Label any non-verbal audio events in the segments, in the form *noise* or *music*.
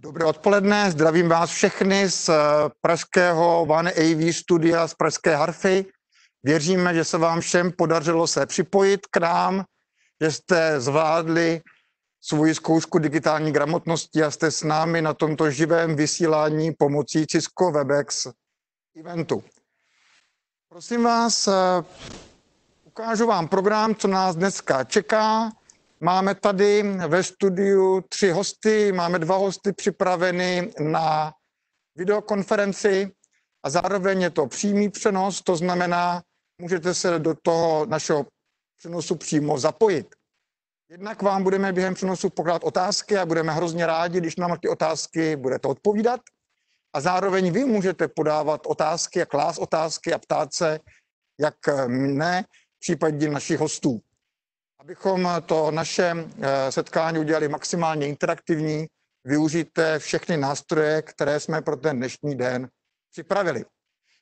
Dobré odpoledne, zdravím vás všechny z eh, pražského One AV studia z pražské Harfy. Věříme, že se vám všem podařilo se připojit k nám, že jste zvládli svoji zkoušku digitální gramotnosti a jste s námi na tomto živém vysílání pomocí Cisco Webex eventu. Prosím vás, eh, ukážu vám program, co nás dneska čeká. Máme tady ve studiu tři hosty, máme dva hosty připraveny na videokonferenci a zároveň je to přímý přenos, to znamená, můžete se do toho našeho přenosu přímo zapojit. Jednak vám budeme během přenosu pokládat otázky a budeme hrozně rádi, když nám ty otázky budete odpovídat. A zároveň vy můžete podávat otázky a klás otázky a ptát se, jak mne, případně našich hostů. Abychom to naše eh, setkání udělali maximálně interaktivní, využijte všechny nástroje, které jsme pro ten dnešní den připravili.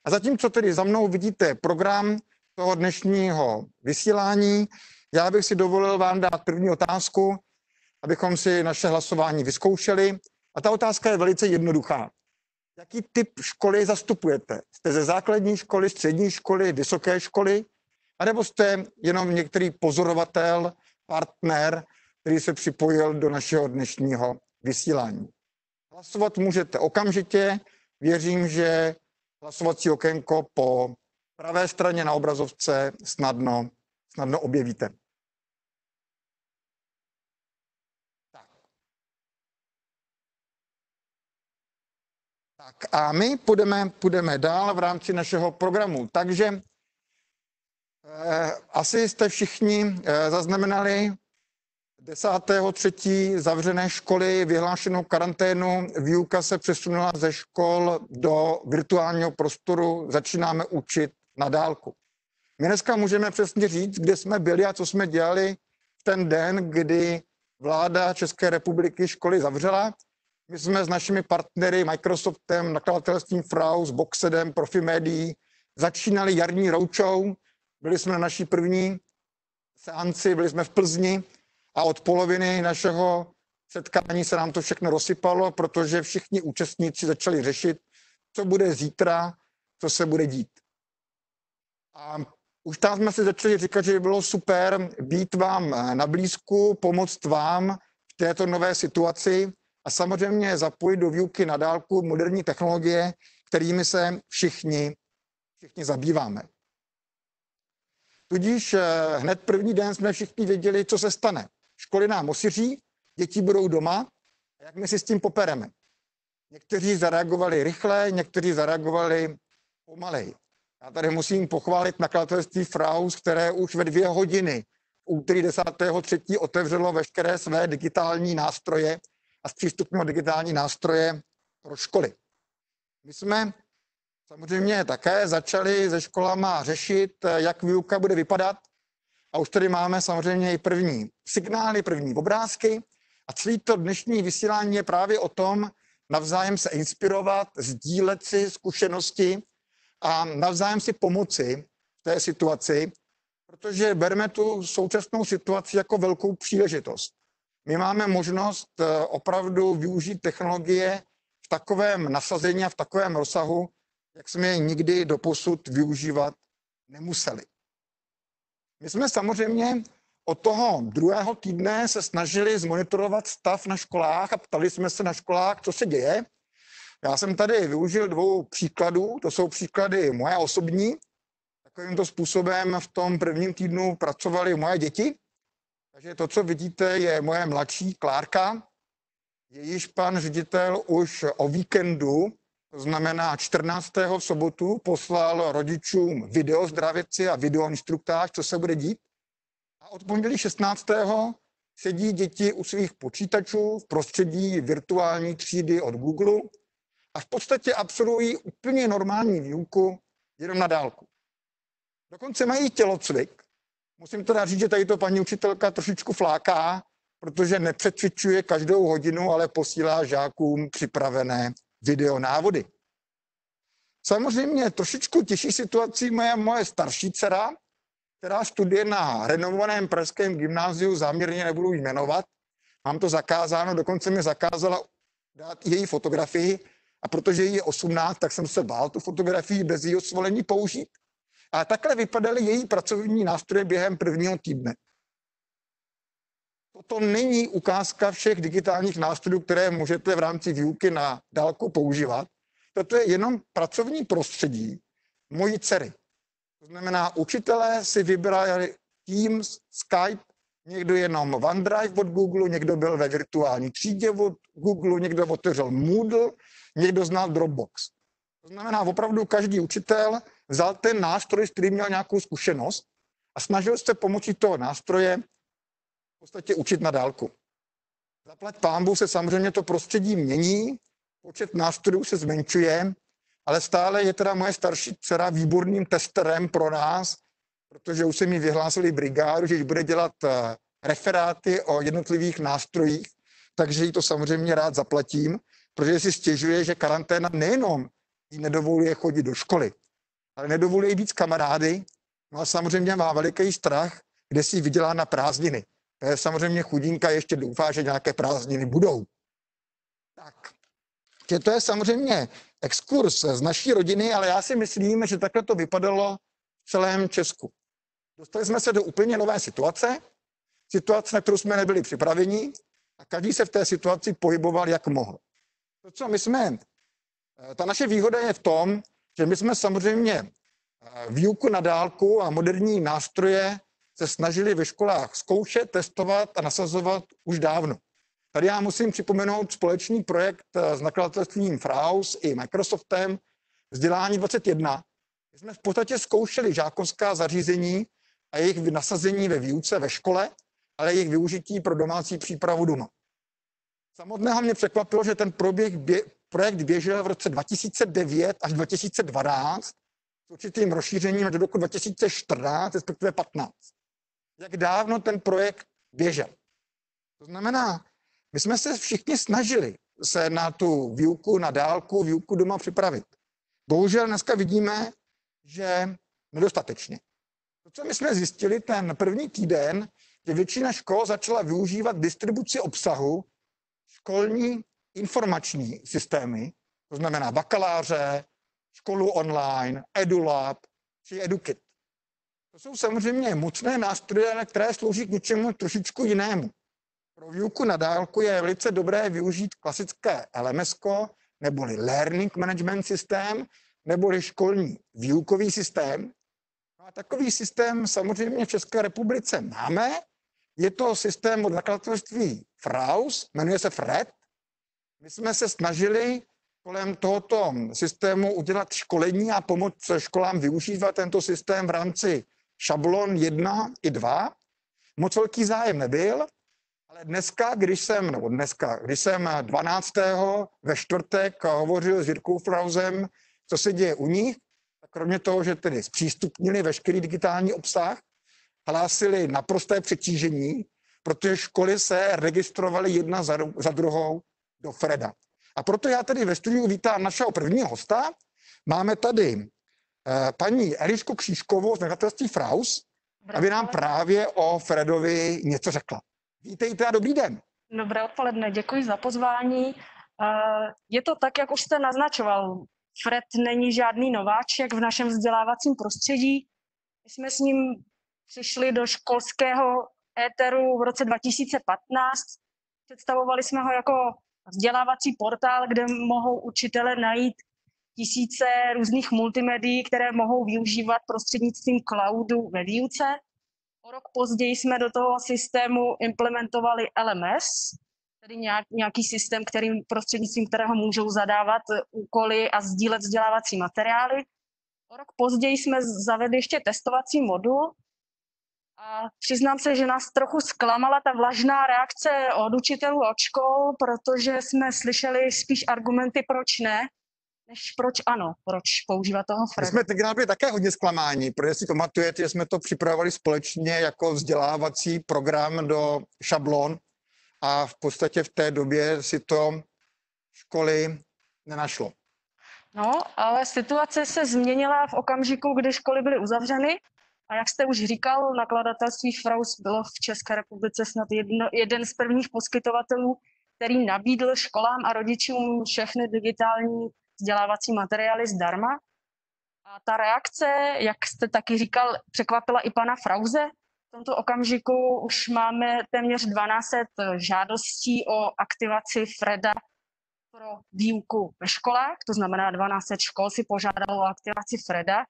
A zatímco tedy za mnou vidíte program toho dnešního vysílání, já bych si dovolil vám dát první otázku, abychom si naše hlasování vyzkoušeli. A ta otázka je velice jednoduchá. Jaký typ školy zastupujete? Jste ze základní školy, střední školy, vysoké školy? A nebo jste jenom některý pozorovatel, partner, který se připojil do našeho dnešního vysílání? Hlasovat můžete okamžitě. Věřím, že hlasovací okénko po pravé straně na obrazovce snadno, snadno objevíte. Tak a my půjdeme, půjdeme dál v rámci našeho programu. Takže asi jste všichni eh, zaznamenali 10.3. zavřené školy, vyhlášenou karanténu, výuka se přesunula ze škol do virtuálního prostoru, začínáme učit na dálku. My dneska můžeme přesně říct, kde jsme byli a co jsme dělali v ten den, kdy vláda České republiky školy zavřela my jsme s našimi partnery Microsoftem, nakladatelstvím Frau, s Boxedem, Profimédií začínali jarní roučou. Byli jsme na naší první seanci, byli jsme v Plzni a od poloviny našeho setkání se nám to všechno rozsypalo, protože všichni účastníci začali řešit, co bude zítra, co se bude dít. A už tam jsme si začali říkat, že by bylo super být vám na blízku, pomoct vám v této nové situaci, a samozřejmě zapojit do výuky na dálku moderní technologie, kterými se všichni, všichni zabýváme. Tudíž eh, hned první den jsme všichni věděli, co se stane. Školy nám osiří, děti budou doma, a jak my si s tím popereme. Někteří zareagovali rychle, někteří zareagovali pomalej. Já tady musím pochválit nakladatelství Fraus, které už ve dvě hodiny úterý 10.3. otevřelo veškeré své digitální nástroje a zpřístupnilo digitální nástroje pro školy. My jsme samozřejmě také začali se školama řešit, jak výuka bude vypadat. A už tady máme samozřejmě i první signály, první obrázky. A celý to dnešní vysílání je právě o tom, navzájem se inspirovat, sdílet si zkušenosti a navzájem si pomoci v té situaci, protože bereme tu současnou situaci jako velkou příležitost. My máme možnost eh, opravdu využít technologie v takovém nasazení a v takovém rozsahu, jak jsme je nikdy doposud využívat nemuseli. My jsme samozřejmě od toho druhého týdne se snažili zmonitorovat stav na školách a ptali jsme se na školách, co se děje. Já jsem tady využil dvou příkladů, to jsou příklady moje osobní. Takovýmto způsobem v tom prvním týdnu pracovali moje děti. Takže to, co vidíte, je moje mladší Klárka. Jejíž pan ředitel už o víkendu, to znamená 14. v sobotu, poslal rodičům video zdravici a video instruktáž, co se bude dít. A od pondělí 16. sedí děti u svých počítačů v prostředí virtuální třídy od Google a v podstatě absolvují úplně normální výuku jenom na dálku. Dokonce mají tělocvik, Musím teda říct, že tady to paní učitelka trošičku fláká, protože nepřecvičuje každou hodinu, ale posílá žákům připravené videonávody. Samozřejmě trošičku těžší situací moje, moje starší dcera, která studuje na renovovaném pražském gymnáziu, záměrně nebudu jmenovat. Mám to zakázáno, dokonce mi zakázala dát její fotografii a protože jí je 18, tak jsem se bál tu fotografii bez jejího svolení použít. A takhle vypadaly její pracovní nástroje během prvního týdne. Toto není ukázka všech digitálních nástrojů, které můžete v rámci výuky na dálku používat. Toto je jenom pracovní prostředí mojí dcery. To znamená, učitelé si vybrali Teams, Skype, někdo jenom OneDrive od Google, někdo byl ve virtuální třídě od Google, někdo otevřel Moodle, někdo znal Dropbox. To znamená, opravdu každý učitel vzal ten nástroj, s kterým měl nějakou zkušenost a snažil se pomocí toho nástroje podstatě učit na dálku. Zaplať pámbu se samozřejmě to prostředí mění, počet nástrojů se zmenšuje, ale stále je teda moje starší dcera výborným testerem pro nás, protože už se mi vyhlásili brigádu, že bude dělat eh, referáty o jednotlivých nástrojích, takže jí to samozřejmě rád zaplatím, protože si stěžuje, že karanténa nejenom jí nedovoluje chodit do školy, ale nedovoluje být s kamarády, no a samozřejmě má veliký strach, kde si vydělá na prázdniny. Je samozřejmě chudinka, ještě doufá, že nějaké prázdniny budou. Tak, že to je samozřejmě exkurs z naší rodiny, ale já si myslím, že takhle to vypadalo v celém Česku. Dostali jsme se do úplně nové situace, situace, na kterou jsme nebyli připraveni a každý se v té situaci pohyboval, jak mohl. To, co my jsme, eh, ta naše výhoda je v tom, že my jsme samozřejmě eh, výuku na dálku a moderní nástroje se snažili ve školách zkoušet, testovat a nasazovat už dávno. Tady já musím připomenout společný projekt eh, s nakladatelstvím Fraus i Microsoftem Vzdělání 21. My jsme v podstatě zkoušeli žákovská zařízení a jejich nasazení ve výuce ve škole, ale jejich využití pro domácí přípravu doma. Samotného mě překvapilo, že ten proběh bě, projekt běžel v roce 2009 až 2012 s určitým rozšířením do roku 2014, respektive 15. Jak dávno ten projekt běžel. To znamená, my jsme se všichni snažili se na tu výuku na dálku, výuku doma připravit. Bohužel dneska vidíme, že nedostatečně. To, co my jsme zjistili ten první týden, že většina škol začala využívat distribuci obsahu školní informační systémy, to znamená bakaláře, školu online, EduLab či EduKit. To jsou samozřejmě mocné nástroje, které slouží k něčemu trošičku jinému. Pro výuku na dálku je velice dobré využít klasické LMS, neboli Learning Management System, neboli školní výukový systém. No a takový systém samozřejmě v České republice máme. Je to systém od nakladatelství Fraus, jmenuje se FRED. My jsme se snažili kolem tohoto systému udělat školení a pomoct školám využívat tento systém v rámci šablon 1 i 2. Moc velký zájem nebyl, ale dneska, když jsem, nebo dneska, když jsem 12. ve čtvrtek hovořil s Jirkou Frauzem, co se děje u nich, tak kromě toho, že tedy zpřístupnili veškerý digitální obsah, hlásili naprosté přetížení, protože školy se registrovaly jedna za, za druhou do Freda. A proto já tady ve studiu vítám našeho prvního hosta. Máme tady paní Elišku Křížkovou z nakladatelství Fraus, aby nám právě o Fredovi něco řekla. Vítejte a dobrý den. Dobré odpoledne, děkuji za pozvání. Eh, je to tak, jak už jste naznačoval. Fred není žádný nováček v našem vzdělávacím prostředí. My jsme s ním přišli do školského éteru v roce 2015. Představovali jsme ho jako vzdělávací portál, kde mohou učitele najít tisíce různých multimedií, které mohou využívat prostřednictvím cloudu ve výuce. O rok později jsme do toho systému implementovali LMS, tedy nějaký systém, kterým, prostřednictvím kterého můžou zadávat úkoly a sdílet vzdělávací materiály. O rok později jsme zavedli ještě testovací modul, a přiznám se, že nás trochu zklamala ta vlažná reakce od učitelů od škol, protože jsme slyšeli spíš argumenty, proč ne, než proč ano, proč používat toho Freda. My jsme tenkrát byli také hodně zklamáni, protože si pamatujete, že jsme to připravovali společně jako vzdělávací program do šablon a v podstatě v té době si to školy nenašlo. No, ale situace se změnila v okamžiku, kdy školy byly uzavřeny a jak jste už říkal, nakladatelství Fraus bylo v České republice snad jedno, jeden z prvních poskytovatelů který nabídl školám a rodičům všechny digitální vzdělávací materiály zdarma. A ta reakce, jak jste taky říkal, překvapila i pana Frauze. V tomto okamžiku už máme téměř 12 žádostí o aktivaci Freda pro výuku ve školách, to znamená 12 škol si požádalo o aktivaci Freda.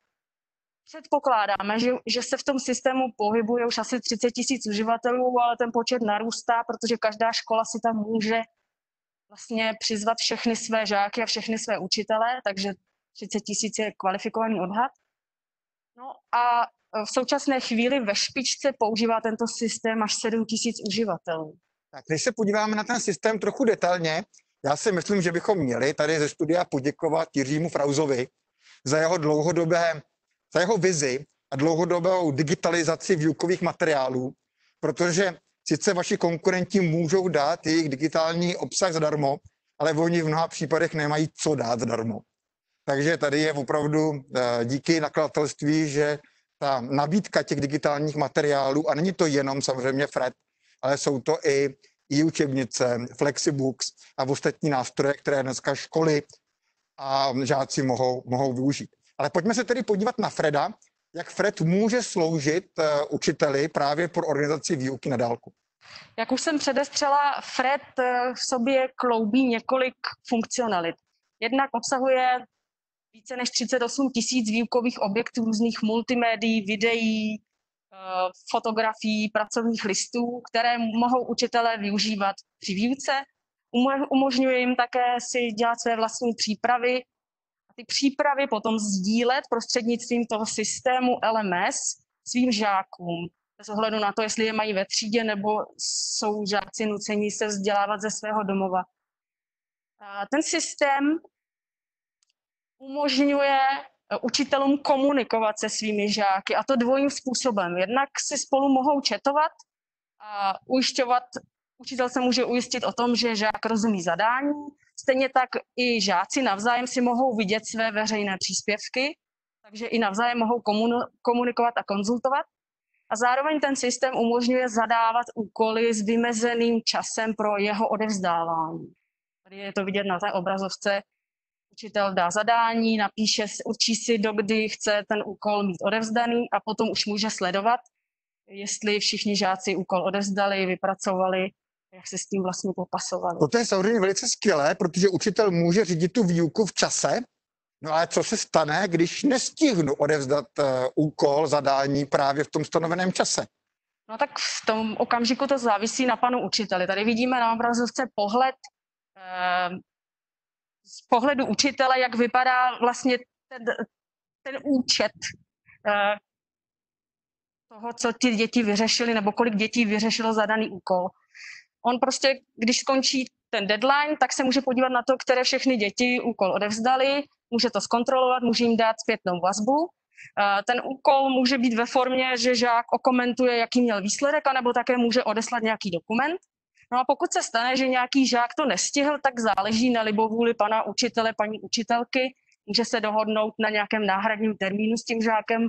Předpokládáme, že, že se v tom systému pohybuje už asi 30 tisíc uživatelů, ale ten počet narůstá, protože každá škola si tam může vlastně přizvat všechny své žáky a všechny své učitele, takže 30 tisíc je kvalifikovaný odhad. No a v současné chvíli ve špičce používá tento systém až 7 tisíc uživatelů. Tak když se podíváme na ten systém trochu detailně, já si myslím, že bychom měli tady ze studia poděkovat Jiřímu Frauzovi za jeho dlouhodobé, za jeho vizi a dlouhodobou digitalizaci výukových materiálů, protože sice vaši konkurenti můžou dát jejich digitální obsah zadarmo, ale oni v mnoha případech nemají co dát zadarmo. Takže tady je opravdu eh, díky nakladatelství, že ta nabídka těch digitálních materiálů, a není to jenom samozřejmě Fred, ale jsou to i i učebnice, Flexibooks a ostatní nástroje, které dneska školy a žáci mohou, mohou využít. Ale pojďme se tedy podívat na Freda, jak Fred může sloužit uh, učiteli právě pro organizaci výuky na dálku. Jak už jsem předestřela, Fred eh, v sobě kloubí několik funkcionalit. Jednak obsahuje více než 38 tisíc výukových objektů různých multimédií, videí, Eh, fotografií, pracovních listů, které mohou učitelé využívat při výuce. Umožňuje jim také si dělat své vlastní přípravy ty přípravy potom sdílet prostřednictvím toho systému LMS svým žákům, bez ohledu na to, jestli je mají ve třídě nebo jsou žáci nuceni se vzdělávat ze svého domova. Ten systém umožňuje Eh, učitelům komunikovat se svými žáky a to dvojím způsobem. Jednak si spolu mohou četovat a ujišťovat, učitel se může ujistit o tom, že žák rozumí zadání, stejně tak i žáci navzájem si mohou vidět své veřejné příspěvky, takže i navzájem mohou komunikovat a konzultovat. A zároveň ten systém umožňuje zadávat úkoly s vymezeným časem pro jeho odevzdávání. Tady je to vidět na té obrazovce, učitel dá zadání, napíše, určí si, dokdy chce ten úkol mít odevzdaný a potom už může sledovat, jestli všichni žáci úkol odevzdali, vypracovali, jak se s tím vlastně popasovali. To je samozřejmě velice skvělé, protože učitel může řídit tu výuku v čase, no ale co se stane, když nestihnu odevzdat uh, úkol, zadání právě v tom stanoveném čase? No tak v tom okamžiku to závisí na panu učiteli. Tady vidíme na obrazovce pohled eh, z pohledu učitele, jak vypadá vlastně ten, ten účet eh, toho, co ty děti vyřešily, nebo kolik dětí vyřešilo zadaný úkol. On prostě, když skončí ten deadline, tak se může podívat na to, které všechny děti úkol odevzdali, může to zkontrolovat, může jim dát zpětnou vazbu. Ten úkol může být ve formě, že žák okomentuje, jaký měl výsledek, anebo také může odeslat nějaký dokument. No a pokud se stane, že nějaký žák to nestihl, tak záleží na libovůli pana učitele, paní učitelky. Může se dohodnout na nějakém náhradním termínu s tím žákem,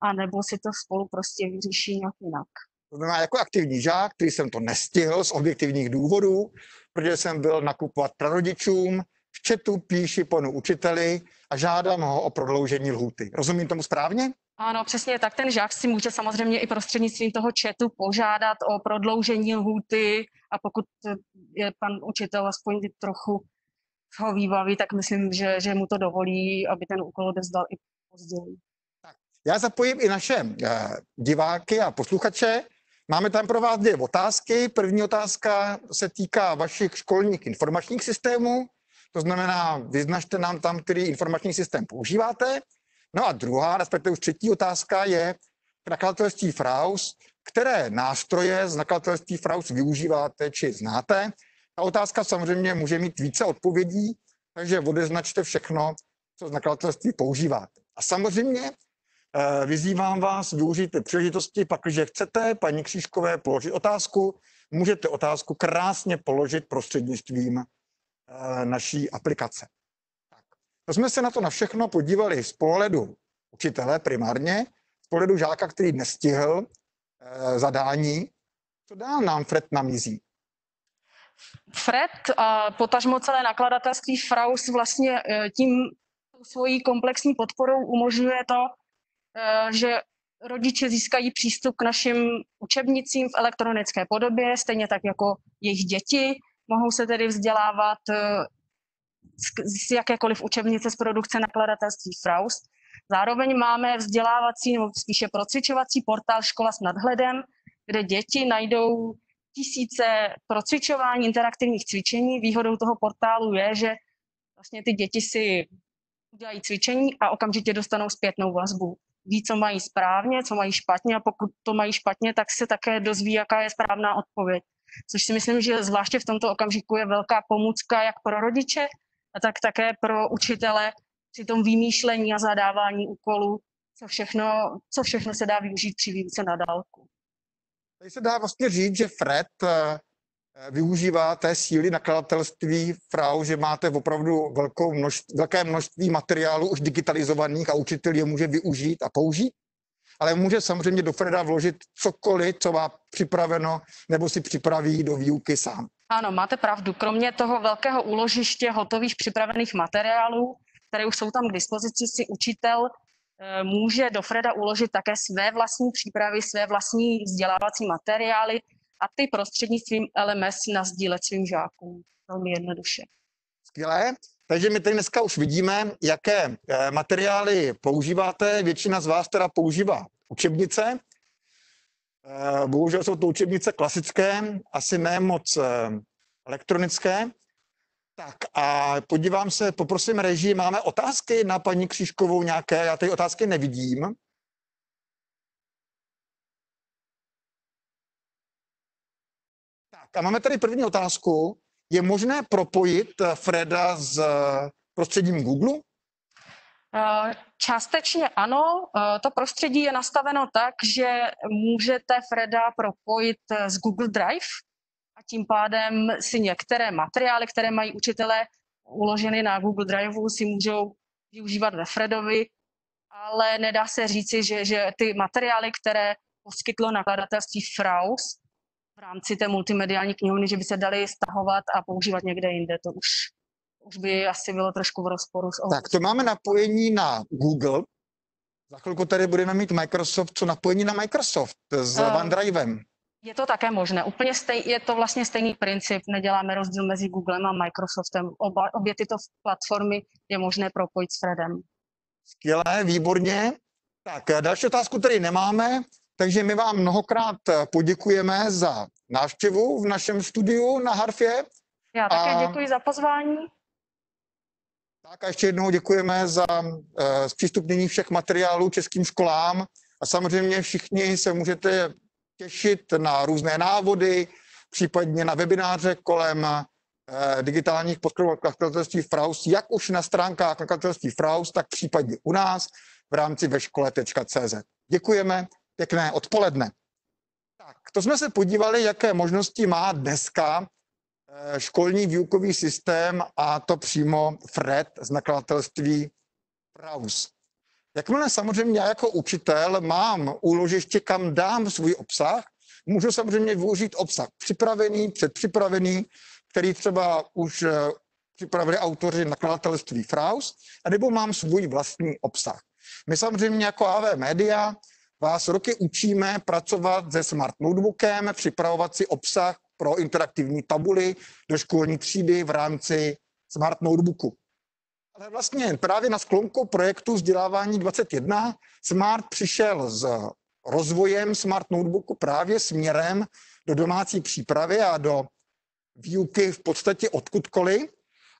a nebo si to spolu prostě vyřeší nějak jinak. To znamená, jako aktivní žák, který jsem to nestihl z objektivních důvodů, protože jsem byl nakupovat prarodičům, v chatu píši panu učiteli a žádám ho o prodloužení lhůty. Rozumím tomu správně? Ano, přesně tak. Ten žák si může samozřejmě i prostřednictvím toho chatu požádat o prodloužení lhůty a pokud je pan učitel aspoň trochu ho výbaví, tak myslím, že, že mu to dovolí, aby ten úkol odezdal i později. Já zapojím i naše eh, diváky a posluchače. Máme tam pro vás dvě otázky. První otázka se týká vašich školních informačních systémů. To znamená, vyznačte nám tam, který informační systém používáte. No a druhá, respektive už třetí otázka je k nakladatelství Fraus. Které nástroje z nakladatelství Fraus využíváte či znáte? Ta otázka samozřejmě může mít více odpovědí, takže odeznačte všechno, co z nakladatelství používáte. A samozřejmě vyzývám vás, využijte příležitosti, pak, když chcete paní Křížkové položit otázku, můžete otázku krásně položit prostřednictvím eh, naší aplikace. To jsme se na to na všechno podívali z pohledu učitele primárně, z pohledu žáka, který nestihl e, zadání. Co dál nám Fred namízí? Fred a potažmo celé nakladatelství Fraus vlastně eh, tím svojí komplexní podporou umožňuje to, eh, že rodiče získají přístup k našim učebnicím v elektronické podobě, stejně tak jako jejich děti. Mohou se tedy vzdělávat eh, z jakékoliv učebnice z produkce nakladatelství Fraus. Zároveň máme vzdělávací nebo spíše procvičovací portál Škola s nadhledem, kde děti najdou tisíce procvičování interaktivních cvičení. Výhodou toho portálu je, že vlastně ty děti si udělají cvičení a okamžitě dostanou zpětnou vazbu. Ví, co mají správně, co mají špatně a pokud to mají špatně, tak se také dozví, jaká je správná odpověď. Což si myslím, že zvláště v tomto okamžiku je velká pomůcka jak pro rodiče, a tak také pro učitele při tom vymýšlení a zadávání úkolů, co všechno, co všechno se dá využít při výuce na dálku. Tady se dá vlastně říct, že Fred eh, využívá té síly nakladatelství Frau, že máte opravdu velkou množství, velké množství materiálů už digitalizovaných a učitel je může využít a použít, ale může samozřejmě do Freda vložit cokoliv, co má připraveno, nebo si připraví do výuky sám. Ano, máte pravdu. Kromě toho velkého úložiště hotových připravených materiálů, které už jsou tam k dispozici, si učitel eh, může do Freda uložit také své vlastní přípravy, své vlastní vzdělávací materiály a ty prostřednictvím LMS nazdílet svým žákům. Velmi jednoduše. Skvělé. Takže my tady dneska už vidíme, jaké eh, materiály používáte. Většina z vás teda používá učebnice. Eh, bohužel jsou to učebnice klasické, asi ne moc elektronické. Tak a podívám se, poprosím režii, máme otázky na paní Křížkovou nějaké? Já tady otázky nevidím. A máme tady první otázku. Je možné propojit Freda s prostředím Google? Eh, částečně ano. Eh, to prostředí je nastaveno tak, že můžete Freda propojit s Google Drive, a tím pádem si některé materiály, které mají učitelé uloženy na Google Driveu, si můžou využívat ve Fredovi, ale nedá se říci, že, že ty materiály, které poskytlo nakladatelství Fraus v rámci té multimediální knihovny, že by se daly stahovat a používat někde jinde, to už, už by asi bylo trošku v rozporu s Tak to máme napojení na Google. Za chvilku tady budeme mít Microsoft, co napojení na Microsoft s uh, OneDrivem. Je to také možné. Úplně stej, je to vlastně stejný princip. Neděláme rozdíl mezi Googlem a Microsoftem. Oba, obě tyto platformy je možné propojit s Fredem. Skvělé, výborně. Tak další otázku tady nemáme, takže my vám mnohokrát poděkujeme za návštěvu v našem studiu na Harfě. Já také a... děkuji za pozvání. Tak a ještě jednou děkujeme za uh, zpřístupnění všech materiálů českým školám a samozřejmě všichni se můžete těšit na různé návody, případně na webináře kolem eh, digitálních podkladů nakladatelství Fraus, jak už na stránkách nakladatelství Fraus, tak případně u nás v rámci veškole.cz. Děkujeme, pěkné odpoledne. Tak, to jsme se podívali, jaké možnosti má dneska eh, školní výukový systém a to přímo FRED z nakladatelství Fraus. Jakmile samozřejmě já jako učitel mám úložiště, kam dám svůj obsah, můžu samozřejmě využít obsah připravený, předpřipravený, který třeba už eh, připravili autoři nakladatelství Fraus, nebo mám svůj vlastní obsah. My samozřejmě jako AV Media vás roky učíme pracovat se smart notebookem, připravovat si obsah pro interaktivní tabuly do školní třídy v rámci smart notebooku. Ale vlastně právě na sklonku projektu vzdělávání 21 Smart přišel s rozvojem Smart Notebooku právě směrem do domácí přípravy a do výuky v podstatě odkudkoliv.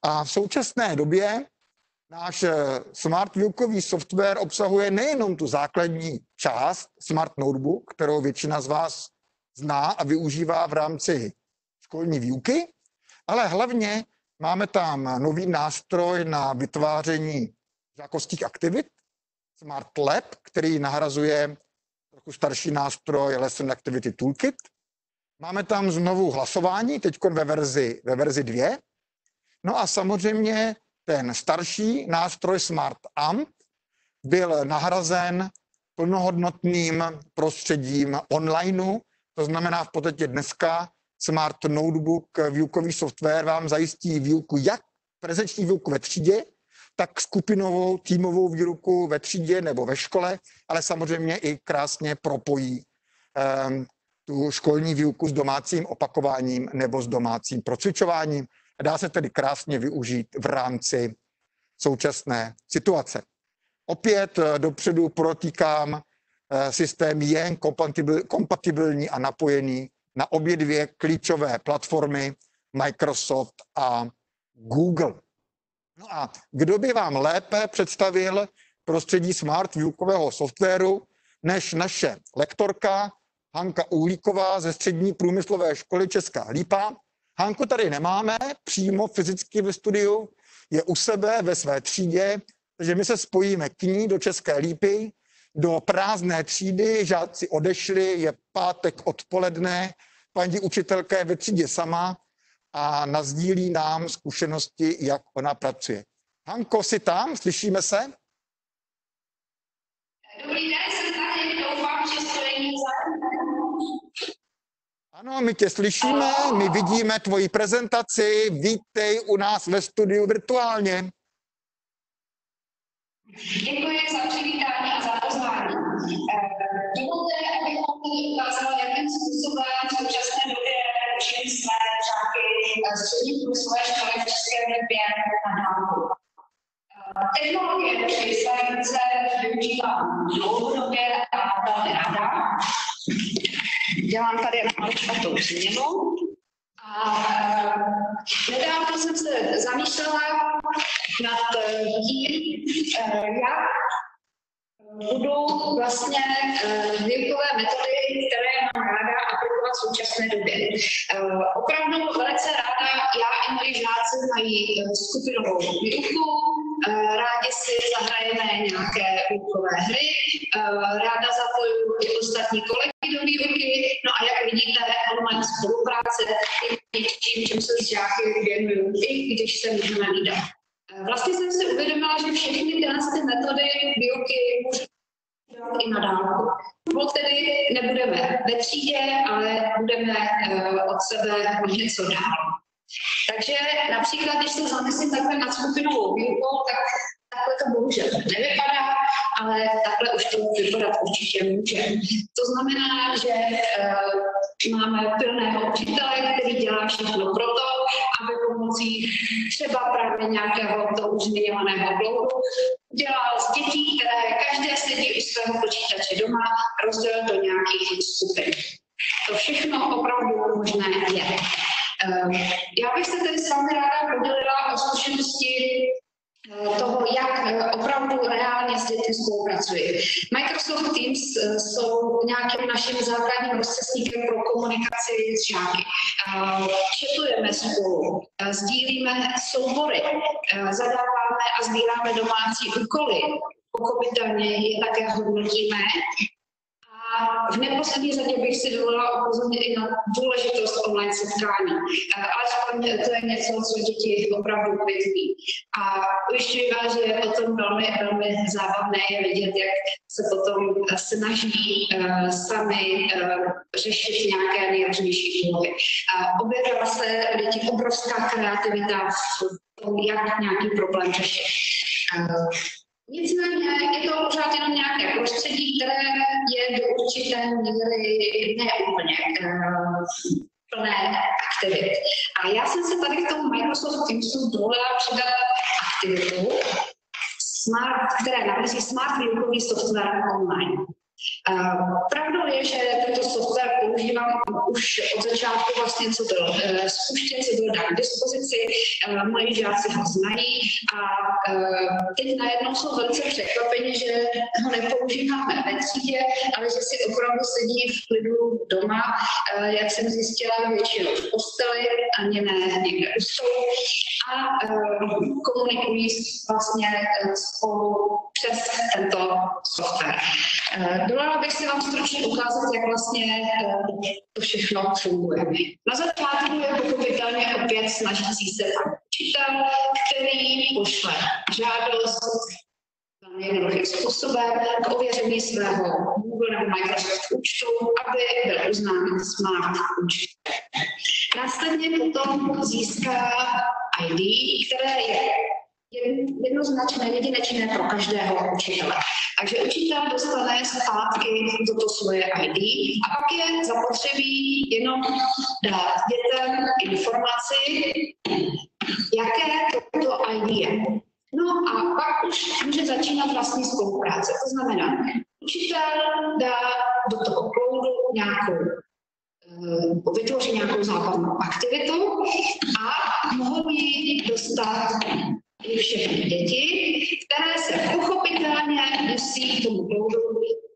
A v současné době náš eh, smart výukový software obsahuje nejenom tu základní část Smart Notebook, kterou většina z vás zná a využívá v rámci školní výuky, ale hlavně Máme tam nový nástroj na vytváření žákovských aktivit, Smart Lab, který nahrazuje trochu starší nástroj Lesson Activity Toolkit. Máme tam znovu hlasování, teď ve verzi, ve verzi 2. No a samozřejmě ten starší nástroj Smart Amp byl nahrazen plnohodnotným prostředím onlineu, to znamená v podstatě dneska Smart Notebook výukový software vám zajistí výuku jak prezenční výuku ve třídě, tak skupinovou týmovou výuku ve třídě nebo ve škole, ale samozřejmě i krásně propojí um, tu školní výuku s domácím opakováním nebo s domácím procvičováním. Dá se tedy krásně využít v rámci současné situace. Opět eh, dopředu protýkám, eh, systém je kompatibilní a napojený na obě dvě klíčové platformy Microsoft a Google. No a kdo by vám lépe představil prostředí smart výukového softwaru než naše lektorka Hanka Uhlíková ze střední průmyslové školy Česká Lípa. Hanku tady nemáme přímo fyzicky ve studiu, je u sebe ve své třídě, takže my se spojíme k ní do České Lípy, do prázdné třídy, žáci odešli, je pátek odpoledne, paní učitelka je ve třídě sama a nazdílí nám zkušenosti, jak ona pracuje. Hanko, jsi tam? Slyšíme se? Dobrý den, jsem tady. Doufám, že stojení Ano, my tě slyšíme, my vidíme tvoji prezentaci. Vítej u nás ve studiu virtuálně. Děkuji za přivítání a za pozvání. Eh, dovolte, abych vám ukázala, jakým způsobem v současné době učili své žáky střední průmyslové školy v České Evropě na dálku. Eh, technologie při své ruce využívám dlouhodobě a velmi ráda. Dělám tady na změnu. A eh, nedávno jsem se zamýšlela nad eh, tím, eh, jak budou vlastně výukové metody, které mám ráda aplikovat v současné době. Opravdu velice ráda já i moji žáci mají skupinovou výuku, rádi si zahrajeme nějaké výukové hry, ráda zapojuju i ostatní kolegy do výuky, no a jak vidíte, online spolupráce je něčím, čím se s žáky věnuju, i když se můžeme výdat. Vlastně jsem si uvědomila, že všechny ty metody výuky můžu dělat i na dálku. No tedy nebudeme ve třídě, ale budeme od sebe něco dál. Takže například, když se zamyslím takhle nad skupinovou výukou, tak takhle to bohužel nevypadá, ale takhle už to vypadat určitě může. To znamená, že uh, máme plného učitele, který dělá všechno pro to, aby pomocí třeba právě nějakého to už zmiňovaného blogu dělal z dětí, které každé sedí u svého počítače doma, rozdělil do nějakých skupin. To všechno opravdu možné je. Ehm, já bych se tedy s vámi ráda podělila o zkušenosti eh, toho, jak eh, opravdu reálně s dětmi spolupracuji. Microsoft Teams eh, jsou nějakým naším základním rozcestníkem pro komunikaci s žáky. Četujeme spolu, sdílíme soubory, zadáváme a sbíráme domácí úkoly. Pochopitelně je také hodnotíme v neposlední řadě bych si dovolila upozornit i na důležitost online setkání. Alespoň to je něco, co děti opravdu kvitují. A ujišťuji vás, že je potom velmi, velmi zábavné je vidět, jak se potom snaží uh, sami uh, řešit nějaké nejrůznější úlohy. Uh, objevila se děti obrovská kreativita v tom, jak nějaký problém řešit. Uh, Nicméně je to pořád jenom nějaké prostředí, které je do určité míry neúplně uh, plné aktivit. A já jsem se tady v tom Microsoft Teamsu dovolila přidat aktivitu, smart, které nabízí smart výukový software online. Pravdou je, že tento software používám už od začátku vlastně, co byl uh, spuštěn, co byl dán k dispozici, uh, moji žáci ho znají a teď najednou jsou velice překvapeni, že ho nepoužíváme ve třídě, ale že si opravdu sedí v klidu doma, jak jsem zjistila, většinou v posteli, ani ne někde u stolu. A komunikují vlastně spolu přes tento software. Uh, Dovolila bych si vám stručně ukázat, jak vlastně eh, to všechno funguje. Na začátku je pochopitelně opět snažící se učitel, který pošle žádost jednoduchým způsobem k ověření svého Google nebo Microsoft účtu, aby byl uznán smart účet. Následně potom získá ID, které je jednoznačné, jedinečné pro každého učitele. Takže učitel dostane zpátky toto svoje ID a pak je zapotřebí jenom dát dětem informaci, jaké toto ID je. No a pak už může začínat vlastní spolupráce. To znamená, učitel dá do toho cloudu nějakou eh, vytvoří nějakou zábavnou aktivitu a mohou ji dostat i všechny děti, které se pochopitelně musí k tomu cloudu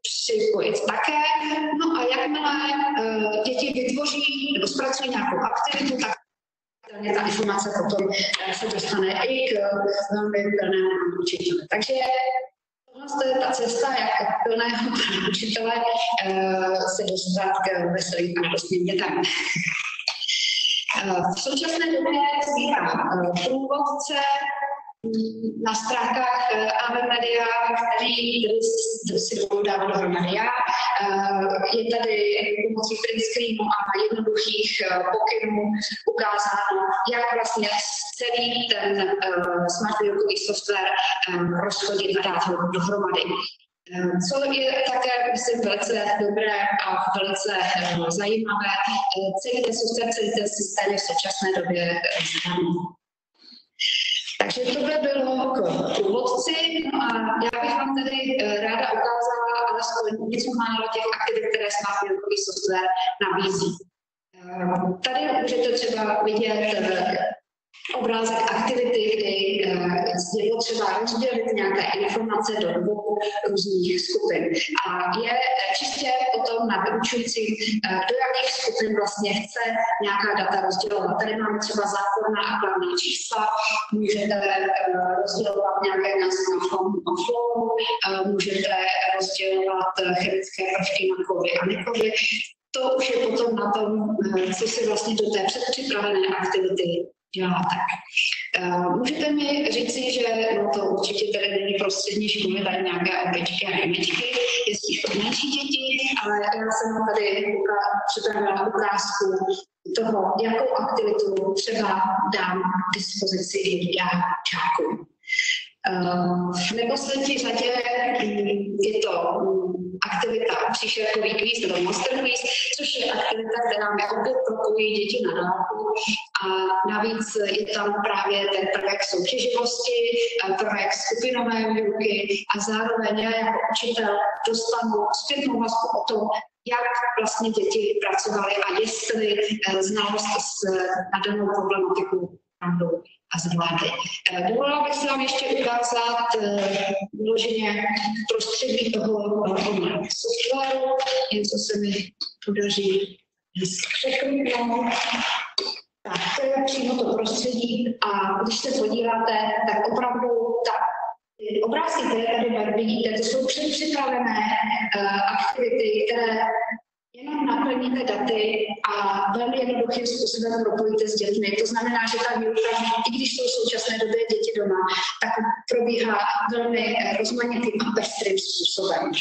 připojit také. No a jakmile uh, děti vytvoří nebo zpracují nějakou aktivitu, tak ta informace potom uh, se dostane i k velmi plnému učiteli. Takže tohle je ta cesta, jak plného *laughs* učitele se dostat k veselým a radostným dětem. V současné době vzniká průvodce na stránkách eh, AV Media, který, si budou dávat dohromady já. Uh, je tady pomocí print screenu a jednoduchých uh, pokynů ukázáno, jak vlastně celý ten smart software rozchodit a dát ho dohromady. Co je také, myslím, velice dobré a velice zajímavé, celý ten software, celý ten systém je v současné době zdarma. Takže to by bylo k průvodci. No a já bych vám tady eh, ráda ukázala alespoň něco málo těch aktivit, které Smart software nabízí. Eh, tady můžete třeba vidět eh, obrázek aktivity, kdy eh, je potřeba rozdělit nějaké informace do dvou různých skupin. A je čistě potom na vyučující, eh, do jakých skupin vlastně chce nějaká data rozdělovat. Tady máme třeba záporná a kladná čísla, můžete eh, rozdělovat nějaké názvy na formu a flow, můžete rozdělovat chemické prvky na kovy a nekovy. To už je potom na tom, co si vlastně do té předpřipravené aktivity děláte. Uh, můžete mi říci, že no to určitě tady není pro střední školy, tady nějaké opičky a je spíš pro menší děti, ale já jsem tady připravila ukázku toho, jakou aktivitu třeba dám k dispozici já čákům. V neposlední řadě je to aktivita příšerkový kvíz nebo monster kvíz, což je aktivita, která mi opět propojí děti na dálku a navíc je tam právě ten prvek soutěživosti, prvek skupinové výuky a zároveň já jako učitel dostanu zpětnou vazbu o tom, jak vlastně děti pracovaly a jestli eh, znalost s, danou problematiku pravdou a zvládli. Eh, dovolila bych se vám ještě ukázat eh, vyloženě prostředí toho softwaru, něco se mi podaří překliknout. Tak, to je přímo to prostředí a když se podíváte, tak opravdu ta obrázky, které tady vidíte, to jsou předpřipravené uh, aktivity, které Jenom naplníte daty a velmi jednoduchým způsobem propojíte s dětmi. To znamená, že ta výuka, i když jsou v současné době děti doma, tak probíhá velmi rozmanitým a pestrým způsobem.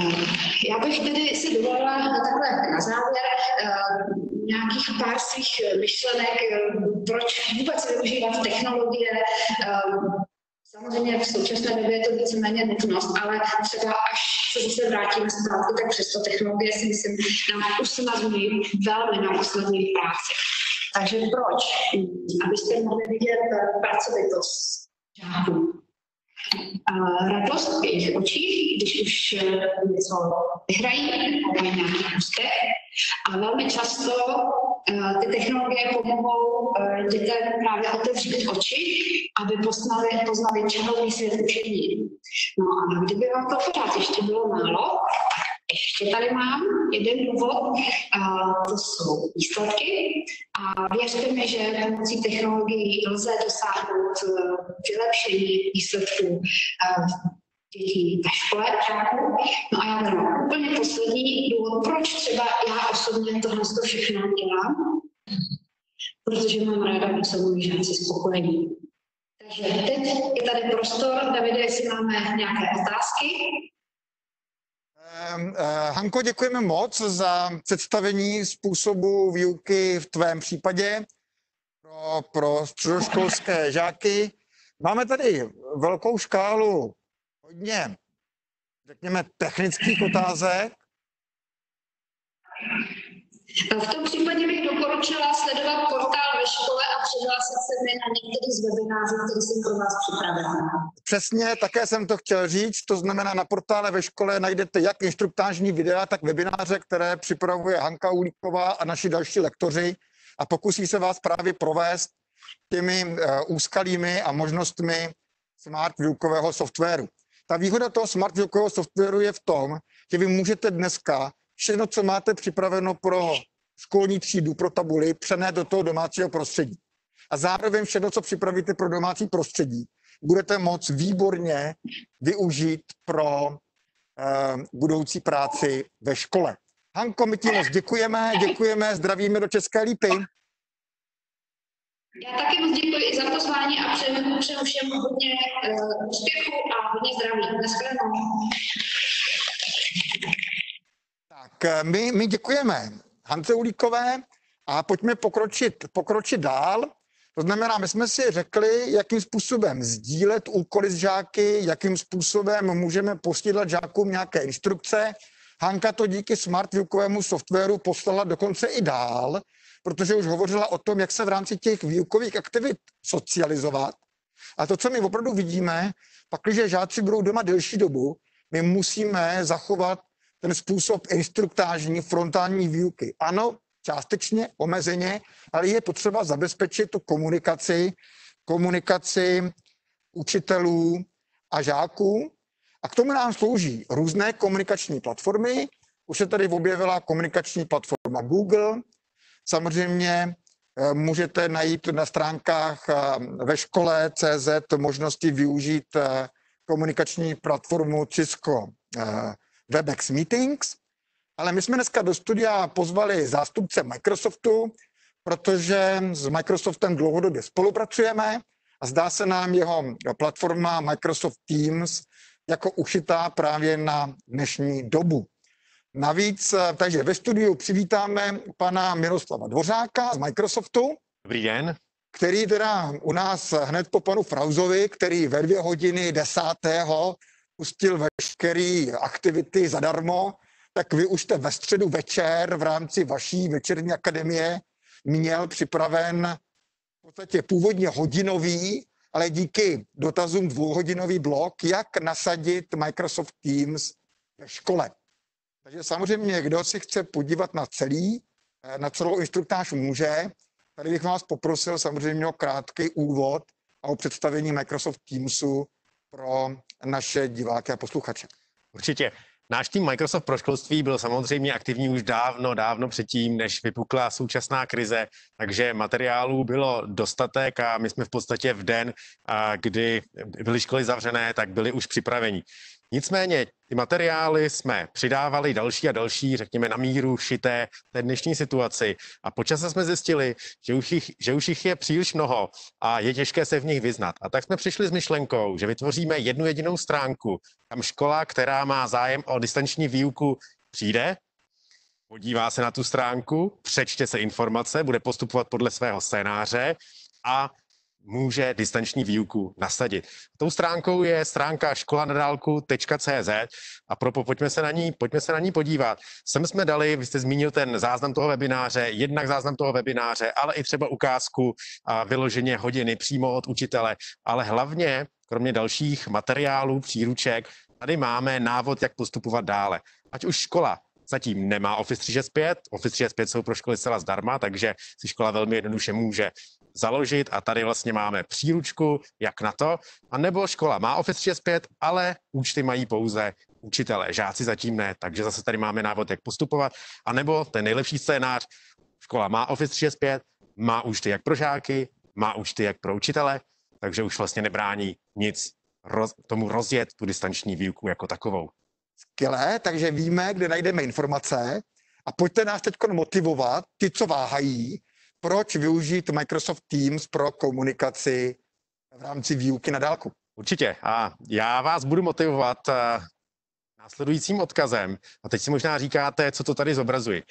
Eh, já bych tedy si dovolila takhle na závěr eh, nějakých pár svých myšlenek, eh, proč vůbec využívat technologie, Samozřejmě v současné době je to víceméně nutnost, ale třeba až se zase vrátíme zpátky, tak přesto technologie si myslím nám usnadňují, velmi nám usnadňují práci. Takže proč? Abyste mohli vidět pracovitost žáků. Radost v jejich očích, když už eh, něco vyhrají, mají nějaký úspěch. A velmi často uh, ty technologie pomohou uh, dětem právě otevřít oči, aby poznali, poznali čeho svět učení. No a kdyby vám to pořád ještě bylo málo, ještě tady mám jeden důvod, a to jsou výsledky. A věřte mi, že pomocí technologií lze dosáhnout eh, vylepšení výsledků eh, dětí ve škole. No a já mám úplně poslední důvod, proč třeba já osobně tohle všechno dělám, protože mám ráda, když jsou moji žáci spokojení. Takže teď je tady prostor, Davide, jestli máme nějaké otázky. Uh, Hanko, děkujeme moc za představení způsobu výuky v tvém případě pro, pro středoškolské žáky. Máme tady velkou škálu hodně, řekněme, technických otázek. V tom případě bych doporučila sledovat portál ve škole a přihlásit se mi na některý z webinářů, který jsem pro vás připravila. Přesně, také jsem to chtěl říct. To znamená, na portále ve škole najdete jak instruktážní videa, tak webináře, které připravuje Hanka Ulíková a naši další lektoři a pokusí se vás právě provést těmi uh, úskalými a možnostmi smart výukového softwaru. Ta výhoda toho smart výukového softwaru je v tom, že vy můžete dneska všechno, co máte připraveno pro školní třídu, pro tabuly, přenést do toho domácího prostředí. A zároveň všechno, co připravíte pro domácí prostředí, budete moct výborně využít pro uh, budoucí práci ve škole. Hanko, my ti moc děkujeme, děkujeme, zdravíme do České lípy. Já taky moc děkuji i za pozvání a přeju všem hodně uh, úspěchu a hodně zdraví. Naschledanou. Tak eh, my, my děkujeme Hance Ulíkové a pojďme pokročit, pokročit dál. To znamená, my jsme si řekli, jakým způsobem sdílet úkoly s žáky, jakým způsobem můžeme posílat žákům nějaké instrukce. Hanka to díky smart výukovému softwaru poslala dokonce i dál, protože už hovořila o tom, jak se v rámci těch výukových aktivit socializovat. A to, co my opravdu vidíme, pak, když žáci budou doma delší dobu, my musíme zachovat ten způsob instruktážní frontální výuky. Ano, částečně, omezeně, ale je potřeba zabezpečit tu komunikaci, komunikaci učitelů a žáků. A k tomu nám slouží různé komunikační platformy. Už se tady objevila komunikační platforma Google. Samozřejmě eh, můžete najít na stránkách eh, ve škole CZ možnosti využít eh, komunikační platformu Cisco WebEx Meetings, ale my jsme dneska do studia pozvali zástupce Microsoftu, protože s Microsoftem dlouhodobě spolupracujeme a zdá se nám jeho platforma Microsoft Teams jako ušitá právě na dnešní dobu. Navíc, takže ve studiu přivítáme pana Miroslava Dvořáka z Microsoftu. Dobrý den. Který teda u nás hned po panu Frauzovi, který ve dvě hodiny desátého pustil veškeré aktivity zadarmo, tak vy už jste ve středu večer v rámci vaší večerní akademie měl připraven v podstatě původně hodinový, ale díky dotazům dvouhodinový blok, jak nasadit Microsoft Teams ve škole. Takže samozřejmě, kdo si chce podívat na celý, eh, na celou instruktáž může. Tady bych vás poprosil samozřejmě o krátký úvod a o představení Microsoft Teamsu pro naše diváky a posluchače. Určitě. Náš tým Microsoft pro školství byl samozřejmě aktivní už dávno, dávno předtím, než vypukla současná krize, takže materiálů bylo dostatek a my jsme v podstatě v den, kdy byly školy zavřené, tak byli už připraveni. Nicméně ty materiály jsme přidávali další a další, řekněme na míru šité té dnešní situaci a počase jsme zjistili, že už, jich, že už jich je příliš mnoho a je těžké se v nich vyznat. A tak jsme přišli s myšlenkou, že vytvoříme jednu jedinou stránku, kam škola, která má zájem o distanční výuku, přijde, podívá se na tu stránku, přečte se informace, bude postupovat podle svého scénáře a může distanční výuku nasadit. Tou stránkou je stránka školanadálku.cz a propo, pojďme se, na ní, pojďme se na ní podívat. Sem jsme dali, vy jste zmínil ten záznam toho webináře, jednak záznam toho webináře, ale i třeba ukázku a vyloženě hodiny přímo od učitele, ale hlavně, kromě dalších materiálů, příruček, tady máme návod, jak postupovat dále. Ať už škola zatím nemá Office 365, Office 365 jsou pro školy zcela zdarma, takže si škola velmi jednoduše může založit a tady vlastně máme příručku, jak na to. A nebo škola má Office 365, ale účty mají pouze učitelé, žáci zatím ne, takže zase tady máme návod, jak postupovat. A nebo ten nejlepší scénář, škola má Office 365, má účty jak pro žáky, má účty jak pro učitele, takže už vlastně nebrání nic roz, tomu rozjet tu distanční výuku jako takovou. Skvělé, takže víme, kde najdeme informace a pojďte nás teď motivovat, ty, co váhají, proč využít Microsoft Teams pro komunikaci v rámci výuky na dálku. Určitě. A já vás budu motivovat eh, následujícím odkazem. A teď si možná říkáte, co to tady zobrazuji.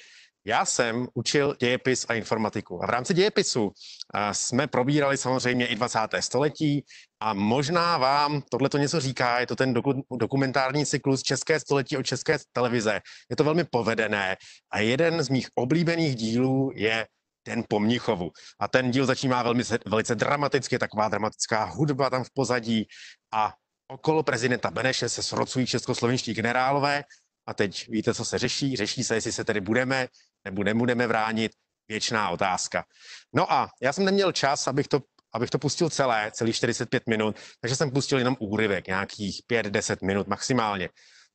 Já jsem učil dějepis a informatiku. A v rámci dějepisu a, jsme probírali samozřejmě i 20. století a možná vám tohle to něco říká, je to ten doku, dokumentární cyklus České století od České televize. Je to velmi povedené a jeden z mých oblíbených dílů je Den po Mnichovu. A ten díl začíná velmi, velice dramaticky, taková dramatická hudba tam v pozadí a okolo prezidenta Beneše se srocují českoslovenští generálové a teď víte, co se řeší? Řeší se, jestli se tedy budeme nebo nebudeme vránit. Věčná otázka. No a já jsem neměl čas, abych to, abych to pustil celé, celý 45 minut, takže jsem pustil jenom úryvek, nějakých 5-10 minut maximálně.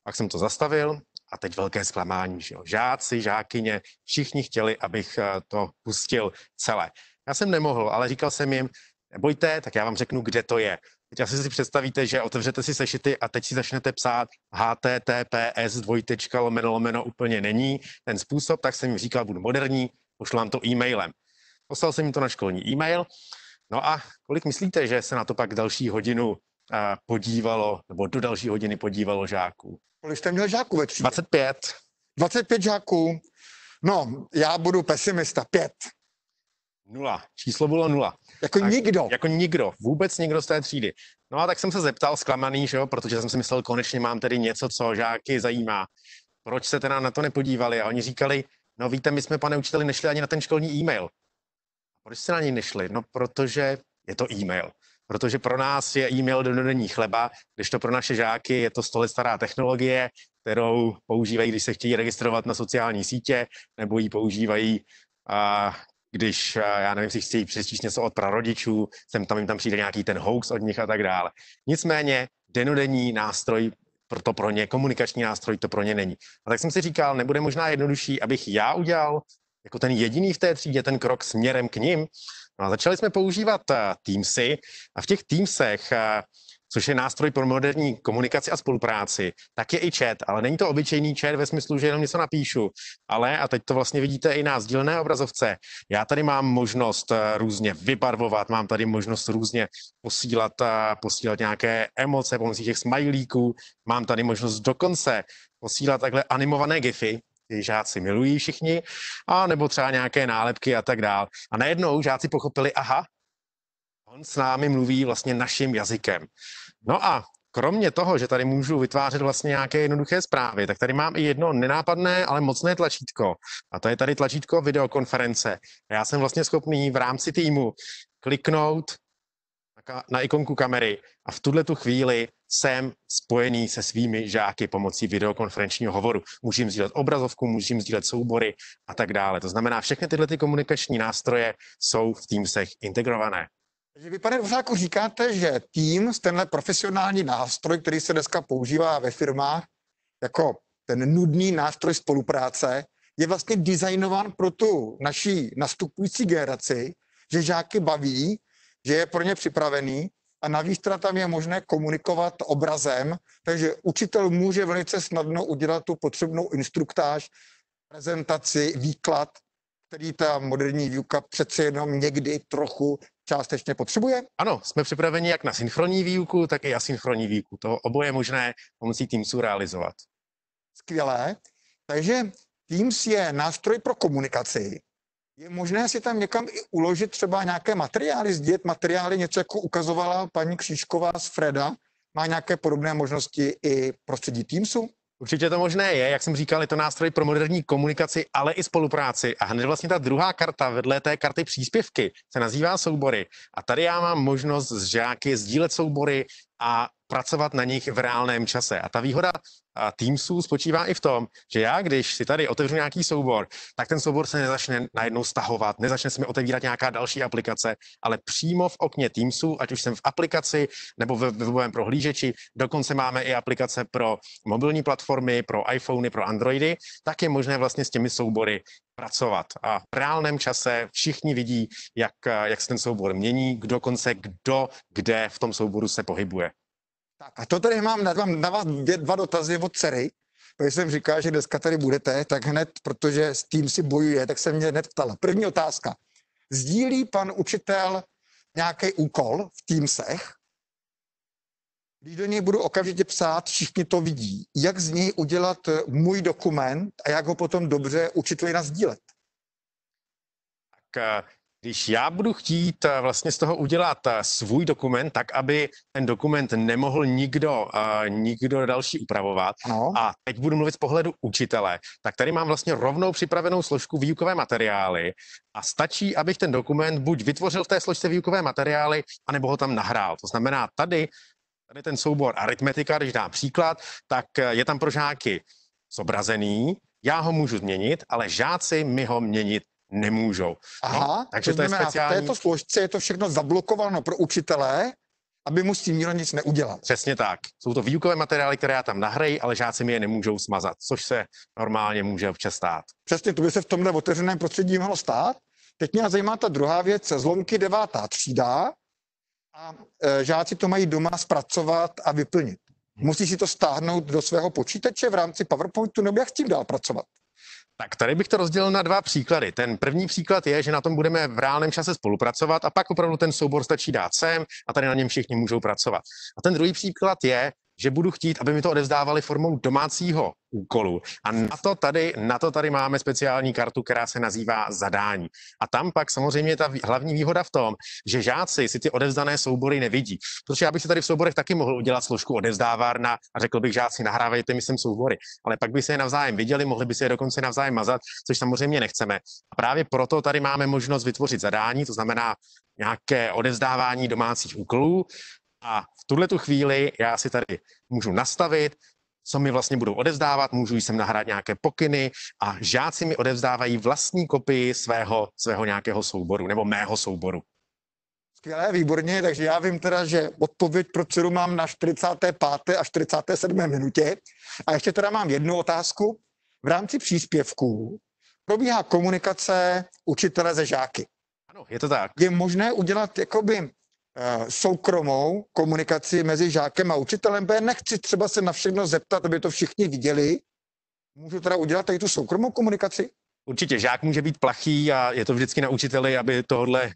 Pak jsem to zastavil a teď velké zklamání, že jo. Žáci, žákyně, všichni chtěli, abych eh, to pustil celé. Já jsem nemohl, ale říkal jsem jim, nebojte, tak já vám řeknu, kde to je. Teď asi si představíte, že otevřete si sešity a teď si začnete psát https dvojtečka lomeno lomeno úplně není ten způsob, tak jsem jim říkal, budu moderní, pošlu vám to e-mailem. Poslal jsem jim to na školní e-mail. No a kolik myslíte, že se na to pak další hodinu podívalo, nebo do další hodiny podívalo žáků? Kolik jste měl žáků ve třídě? 25. 25 žáků. No, já budu pesimista. Pět. Nula. Číslo bylo nula. Jako tak, nikdo. Jako nikdo. Vůbec nikdo z té třídy. No a tak jsem se zeptal, zklamaný, že jo, protože jsem si myslel, konečně mám tedy něco, co žáky zajímá. Proč se teda na to nepodívali? A oni říkali, no víte, my jsme, pane učiteli, nešli ani na ten školní e-mail. Proč jste na něj nešli? No, protože je to e-mail. Protože pro nás je e-mail denodenní chleba, když to pro naše žáky je to stole stará technologie, kterou používají, když se chtějí registrovat na sociální sítě, nebo ji používají a když, já nevím, si chtějí přečíst něco od prarodičů, sem tam jim tam přijde nějaký ten hoax od nich a tak dále. Nicméně denodenní nástroj proto pro ně, komunikační nástroj to pro ně není. A tak jsem si říkal, nebude možná jednodušší, abych já udělal jako ten jediný v té třídě ten krok směrem k ním. No a začali jsme používat Teamsy a v těch Teamsech což je nástroj pro moderní komunikaci a spolupráci, tak je i chat, ale není to obyčejný chat ve smyslu, že jenom něco napíšu, ale, a teď to vlastně vidíte i na sdílené obrazovce, já tady mám možnost eh, různě vybarvovat, mám tady možnost různě posílat, eh, posílat nějaké emoce pomocí těch smajlíků, mám tady možnost dokonce posílat takhle animované gify, ty žáci milují všichni, a nebo třeba nějaké nálepky a tak dál. A najednou žáci pochopili, aha, on s námi mluví vlastně naším jazykem. No a kromě toho, že tady můžu vytvářet vlastně nějaké jednoduché zprávy, tak tady mám i jedno nenápadné, ale mocné tlačítko. A to je tady tlačítko videokonference. Já jsem vlastně schopný v rámci týmu kliknout na ikonku kamery a v tuhle tu chvíli jsem spojený se svými žáky pomocí videokonferenčního hovoru. Můžu sdílet obrazovku, můžu sdílet soubory a tak dále. To znamená, všechny tyhle ty komunikační nástroje jsou v Teamsech integrované. Takže vy, pane Dvořáku, říkáte, že Teams, tenhle profesionální nástroj, který se dneska používá ve firmách jako ten nudný nástroj spolupráce, je vlastně designován pro tu naší nastupující generaci, že žáky baví, že je pro ně připravený a navíc teda tam je možné komunikovat obrazem, takže učitel může velice snadno udělat tu potřebnou instruktáž, prezentaci, výklad, který ta moderní výuka přece jenom někdy trochu částečně potřebuje? Ano, jsme připraveni jak na synchronní výuku, tak i asynchronní výuku. To oboje je možné pomocí Teamsu realizovat. Skvělé. Takže Teams je nástroj pro komunikaci. Je možné si tam někam i uložit třeba nějaké materiály, sdílet materiály, něco jako ukazovala paní Křížková z Freda. Má nějaké podobné možnosti i prostředí Teamsu? Určitě to možné je, jak jsem říkal, je to nástroj pro moderní komunikaci, ale i spolupráci. A hned vlastně ta druhá karta vedle té karty příspěvky se nazývá soubory. A tady já mám možnost s žáky sdílet soubory a pracovat na nich v reálném čase. A ta výhoda Teamsů spočívá i v tom, že já, když si tady otevřu nějaký soubor, tak ten soubor se nezačne najednou stahovat, nezačne se mi otevírat nějaká další aplikace, ale přímo v okně Teamsu, ať už jsem v aplikaci nebo ve webovém prohlížeči, dokonce máme i aplikace pro mobilní platformy, pro iPhony, pro Androidy, tak je možné vlastně s těmi soubory pracovat. A v reálném čase všichni vidí, jak, jak se ten soubor mění, kdo konce kdo kde v tom souboru se pohybuje. Tak a to tady mám na, mám na vás dvě, dva dotazy od dcery, protože jsem říkal, že dneska tady budete, tak hned, protože s tím si bojuje, tak se mě hned ptala. První otázka. Sdílí pan učitel nějaký úkol v Teamsech, když do něj budu okamžitě psát, všichni to vidí, jak z něj udělat eh, můj dokument a jak ho potom dobře učiteli nazdílet. Tak eh, když já budu chtít eh, vlastně z toho udělat eh, svůj dokument, tak aby ten dokument nemohl nikdo, uh, nikdo další upravovat, Ano. a teď budu mluvit z pohledu učitele, tak tady mám vlastně rovnou připravenou složku výukové materiály a stačí, abych ten dokument buď vytvořil v té složce výukové materiály, anebo ho tam nahrál. To znamená, tady, tady ten soubor aritmetika, když dám příklad, tak eh, je tam pro žáky zobrazený, já ho můžu změnit, ale žáci mi ho měnit nemůžou. Aha, No, takže to je znamená, speciální- v této složce je to všechno zablokováno pro učitele, aby mu s tím nikdo nic neudělal. Přesně tak. Jsou to výukové materiály, které já tam nahrají, ale žáci mi je nemůžou smazat, což se normálně může občas stát. Přesně, to by se v tomhle otevřeném prostředí mohlo stát. Teď mě zajímá ta druhá věc, zlomky devátá třída a e, žáci to mají doma zpracovat a vyplnit. Musí si to stáhnout do svého počítače v rámci PowerPointu, nebo jak s tím dál pracovat? Tak tady bych to rozdělil na dva příklady. Ten první příklad je, že na tom budeme v reálném čase spolupracovat a pak opravdu ten soubor stačí dát sem a tady na něm všichni můžou pracovat. A ten druhý příklad je, že budu chtít, aby mi to odevzdávali formou domácího úkolu. A na to tady, na to tady máme speciální kartu, která se nazývá zadání. A tam pak samozřejmě ta hlavní výhoda v tom, že žáci si ty odevzdané soubory nevidí. Protože já bych si tady v souborech taky mohl udělat složku odevzdávárna a řekl bych žáci, nahrávejte mi sem soubory. Ale pak by se je navzájem viděli, mohli by se je dokonce navzájem mazat, což samozřejmě nechceme. A právě proto tady máme možnost vytvořit zadání, to znamená nějaké odevzdávání domácích úkolů. A v tuhle tu chvíli já si tady můžu nastavit, co mi vlastně budou odevzdávat, můžu sem nahrát nějaké pokyny a žáci mi odevzdávají vlastní kopii svého, svého nějakého souboru nebo mého souboru. Skvělé, výborně, takže já vím teda, že odpověď pro dceru mám na 45. a 47. minutě. A ještě teda mám jednu otázku. V rámci příspěvků probíhá komunikace učitele ze žáky. Ano, je to tak. Je možné udělat jakoby soukromou komunikaci mezi žákem a učitelem, protože nechci třeba se na všechno zeptat, aby to všichni viděli. Můžu teda udělat tady tu soukromou komunikaci? Určitě žák může být plachý a je to vždycky na učiteli, aby tohle,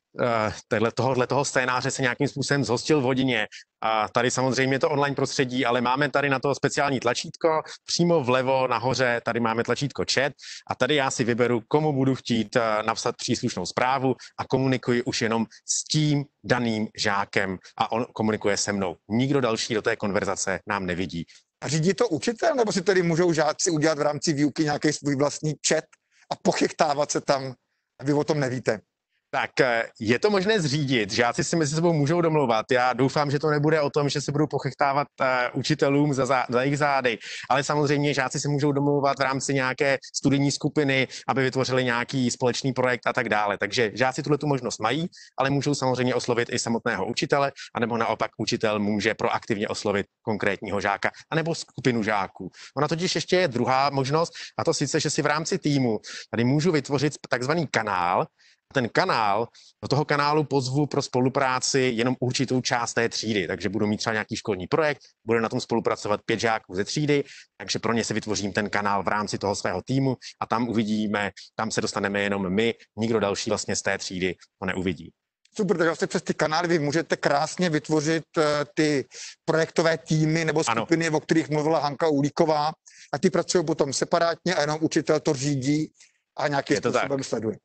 uh, tohohle toho scénáře se nějakým způsobem zhostil v hodině. A tady samozřejmě je to online prostředí, ale máme tady na to speciální tlačítko. Přímo vlevo nahoře tady máme tlačítko chat a tady já si vyberu, komu budu chtít uh, napsat příslušnou zprávu a komunikuji už jenom s tím daným žákem a on komunikuje se mnou. Nikdo další do té konverzace nám nevidí. A řídí to učitel, nebo si tedy můžou žáci udělat v rámci výuky nějaký svůj vlastní chat a pochechtávat se tam a vy o tom nevíte? Tak eh, je to možné zřídit, žáci si mezi sebou můžou domlouvat. Já doufám, že to nebude o tom, že se budou pochechtávat uh, učitelům za, zá, za jejich zády, ale samozřejmě žáci si můžou domlouvat v rámci nějaké studijní skupiny, aby vytvořili nějaký společný projekt a tak dále. Takže žáci tuhle tu možnost mají, ale můžou samozřejmě oslovit i samotného učitele, anebo naopak učitel může proaktivně oslovit konkrétního žáka, anebo skupinu žáků. Ona totiž ještě je druhá možnost, a to sice, že si v rámci týmu tady můžu vytvořit takzvaný kanál, ten kanál, do toho kanálu pozvu pro spolupráci jenom určitou část té třídy, takže budu mít třeba nějaký školní projekt, bude na tom spolupracovat pět žáků ze třídy, takže pro ně si vytvořím ten kanál v rámci toho svého týmu a tam uvidíme, tam se dostaneme jenom my, nikdo další vlastně z té třídy to neuvidí. Super, takže vlastně přes ty kanály vy můžete krásně vytvořit uh, ty projektové týmy nebo skupiny, ano. o kterých mluvila Hanka Ulíková a ty pracují potom separátně a jenom učitel to řídí a nějakým způsobem tak. sleduje.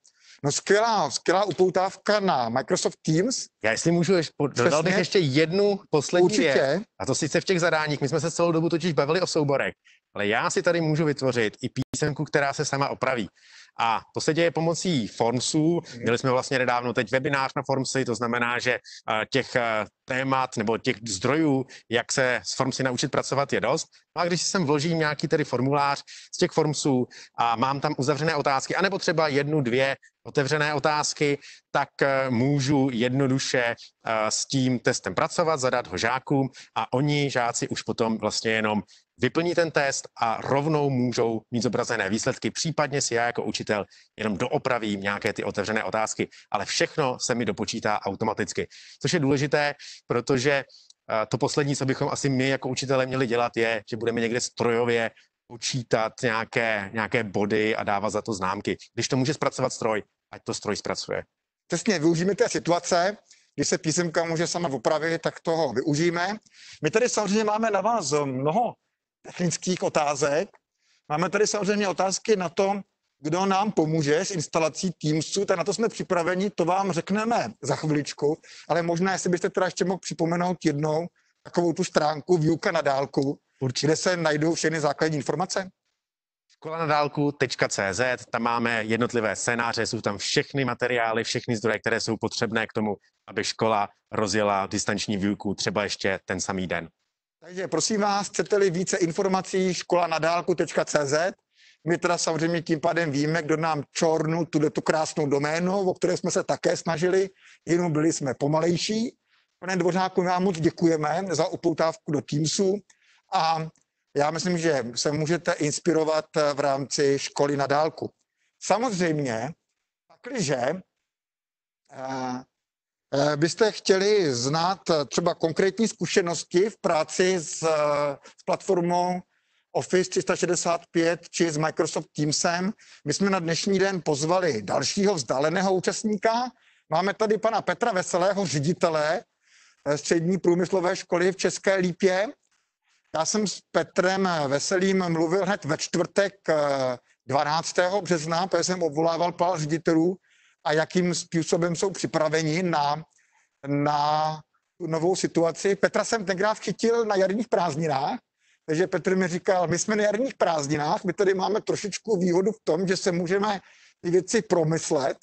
No skvělá, skvělá upoutávka na Microsoft Teams. Já jestli můžu, ještě, dodal bych ještě jednu poslední Určitě. věc. A to sice v těch zadáních, my jsme se celou dobu totiž bavili o souborech, ale já si tady můžu vytvořit i písemku, která se sama opraví. A to se děje pomocí Formsů. Měli jsme vlastně nedávno teď webinář na Formsy, to znamená, že těch témat nebo těch zdrojů, jak se s Formsy naučit pracovat, je dost. No a když si sem vložím nějaký tedy formulář z těch Formsů a mám tam uzavřené otázky, anebo třeba jednu, dvě otevřené otázky, tak můžu jednoduše s tím testem pracovat, zadat ho žákům a oni, žáci, už potom vlastně jenom vyplní ten test a rovnou můžou mít zobrazené výsledky, případně si já jako učitel jenom doopravím nějaké ty otevřené otázky, ale všechno se mi dopočítá automaticky, což je důležité, protože to poslední, co bychom asi my jako učitelé měli dělat, je, že budeme někde strojově počítat nějaké, nějaké body a dávat za to známky. Když to může zpracovat stroj, ať to stroj zpracuje. Přesně, využijeme té situace, když se písemka může sama opravit, tak toho využijeme. My tady samozřejmě máme na vás mnoho technických otázek. Máme tady samozřejmě otázky na to, kdo nám pomůže s instalací Teamsu, tak na to jsme připraveni, to vám řekneme za chviličku, ale možná, jestli byste teda ještě mohl připomenout jednou takovou tu stránku výuka na dálku, Určitě. kde se najdou všechny základní informace. Škola na dálku.cz, tam máme jednotlivé scénáře, jsou tam všechny materiály, všechny zdroje, které jsou potřebné k tomu, aby škola rozjela distanční výuku třeba ještě ten samý den. Takže prosím vás, chcete-li více informací, škola na dálku.cz, my teda samozřejmě tím pádem víme, kdo nám čornul tuto tu krásnou doménu, o které jsme se také snažili, jenom byli jsme pomalejší. Pane Dvořáku, vám moc děkujeme za upoutávku do Teamsu a já myslím, že se můžete inspirovat v rámci školy na dálku. Samozřejmě, pakliže eh, byste chtěli znát třeba konkrétní zkušenosti v práci s, s platformou Office 365 či s Microsoft Teamsem. My jsme na dnešní den pozvali dalšího vzdáleného účastníka. Máme tady pana Petra Veselého, ředitele eh, střední průmyslové školy v České Lípě. Já jsem s Petrem Veselým mluvil hned ve čtvrtek 12. Eh, března, protože jsem obvolával pár ředitelů a jakým způsobem jsou připraveni na, na novou situaci. Petra jsem tenkrát chytil na jarních prázdninách, takže Petr mi říkal, my jsme na jarních prázdninách, my tady máme trošičku výhodu v tom, že se můžeme ty věci promyslet.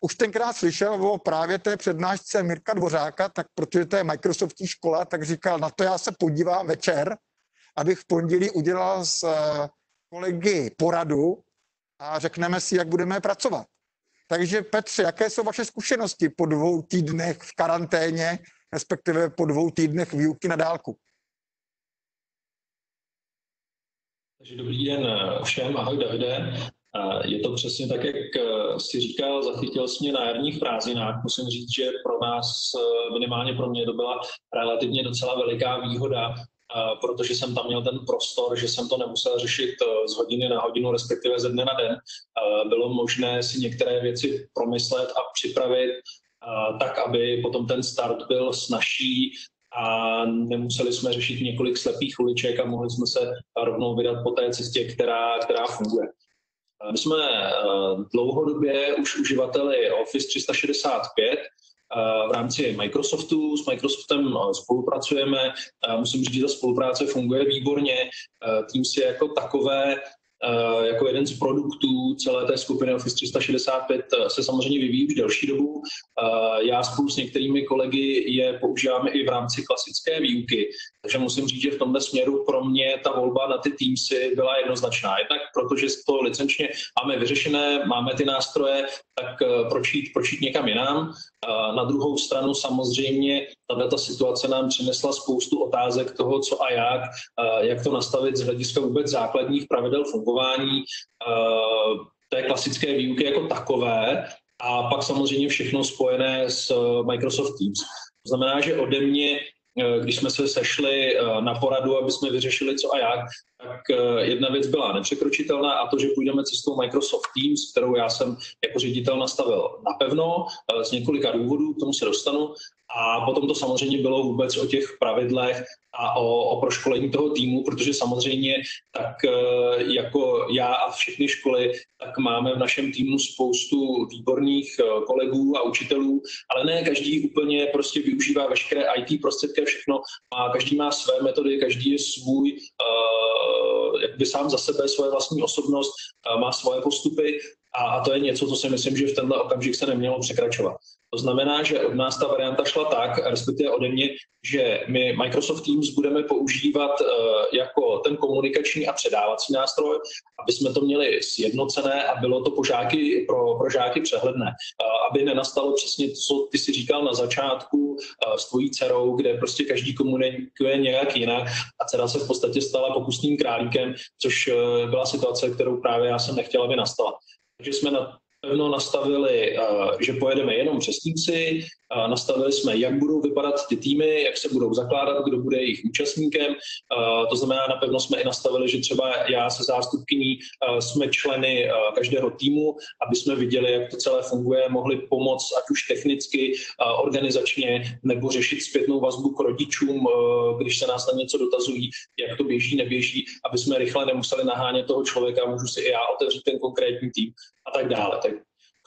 Už tenkrát slyšel o právě té přednášce Mirka Dvořáka, tak protože to je Microsoftí škola, tak říkal, na to já se podívám večer, abych v pondělí udělal s eh, kolegy poradu a řekneme si, jak budeme pracovat. Takže Petře, jaké jsou vaše zkušenosti po dvou týdnech v karanténě, respektive po dvou týdnech výuky na dálku? Takže dobrý den eh, všem, ahoj Davide. Eh, je to přesně tak, jak eh, si říkal, zachytil jsi mě na jarních prázdninách. Musím říct, že pro nás, minimálně pro mě, to byla relativně docela veliká výhoda, protože jsem tam měl ten prostor, že jsem to nemusel řešit z hodiny na hodinu, respektive ze dne na den. Bylo možné si některé věci promyslet a připravit tak, aby potom ten start byl snažší a nemuseli jsme řešit několik slepých uliček a mohli jsme se rovnou vydat po té cestě, která, která funguje. My jsme eh, dlouhodobě už uživateli Office 365, eh, v rámci Microsoftu. S Microsoftem spolupracujeme. Musím říct, že ta spolupráce funguje výborně. Teams je jako takové jako jeden z produktů celé té skupiny Office 365 eh, se samozřejmě vyvíjí už delší dobu. Já spolu s některými kolegy je používáme i v rámci klasické výuky, takže musím říct, že v tomto směru pro mě ta volba na ty Teamsy byla jednoznačná. Jednak protože to licenčně máme vyřešené, máme ty nástroje, tak proč jít, proč jít někam jinam. Na druhou stranu samozřejmě tato situace nám přinesla spoustu otázek toho, co a jak, jak to nastavit z hlediska vůbec základních pravidel fungování té klasické výuky jako takové a pak samozřejmě všechno spojené s Microsoft Teams. To znamená, že ode mě když jsme se sešli na poradu, aby jsme vyřešili co a jak, tak jedna věc byla nepřekročitelná a to, že půjdeme cestou Microsoft Teams, kterou já jsem jako ředitel nastavil napevno z několika důvodů, k tomu se dostanu, a potom to samozřejmě bylo vůbec o těch pravidlech a o, o proškolení toho týmu, protože samozřejmě tak e, jako já a všechny školy, tak máme v našem týmu spoustu výborných e, kolegů a učitelů, ale ne každý úplně prostě využívá veškeré IT prostředky všechno. A každý má své metody, každý je svůj, uh, jakby sám za sebe, svoje vlastní osobnost, má svoje postupy a, a to je něco, co si myslím, že v tenhle okamžik se nemělo překračovat. To znamená, že od nás ta varianta šla tak, respektive ode mě, že my Microsoft Teams budeme používat uh, jako ten komunikační a předávací nástroj, aby jsme to měli sjednocené a bylo to po žáky, pro, pro žáky přehledné. Uh, aby nenastalo přesně to, co ty si říkal na začátku uh, s tvojí dcerou, kde prostě každý komunikuje nějak jinak a dcera se v podstatě stala pokusným králíkem, což byla situace, kterou právě já jsem nechtěla, aby nastala. Takže jsme na pevno nastavili, eh, že pojedeme jenom přes Uh, nastavili jsme, jak budou vypadat ty týmy, jak se budou zakládat, kdo bude jejich účastníkem. To znamená, napevno jsme i nastavili, že třeba já se zástupkyní jsme členy každého týmu, aby jsme viděli, jak to celé funguje, mohli pomoct ať už technicky, organizačně, nebo řešit zpětnou vazbu k rodičům, když se nás na něco dotazují, jak to běží, neběží, aby jsme rychle nemuseli nahánět toho člověka, můžu si i já otevřít ten konkrétní tým a tak dále. Tak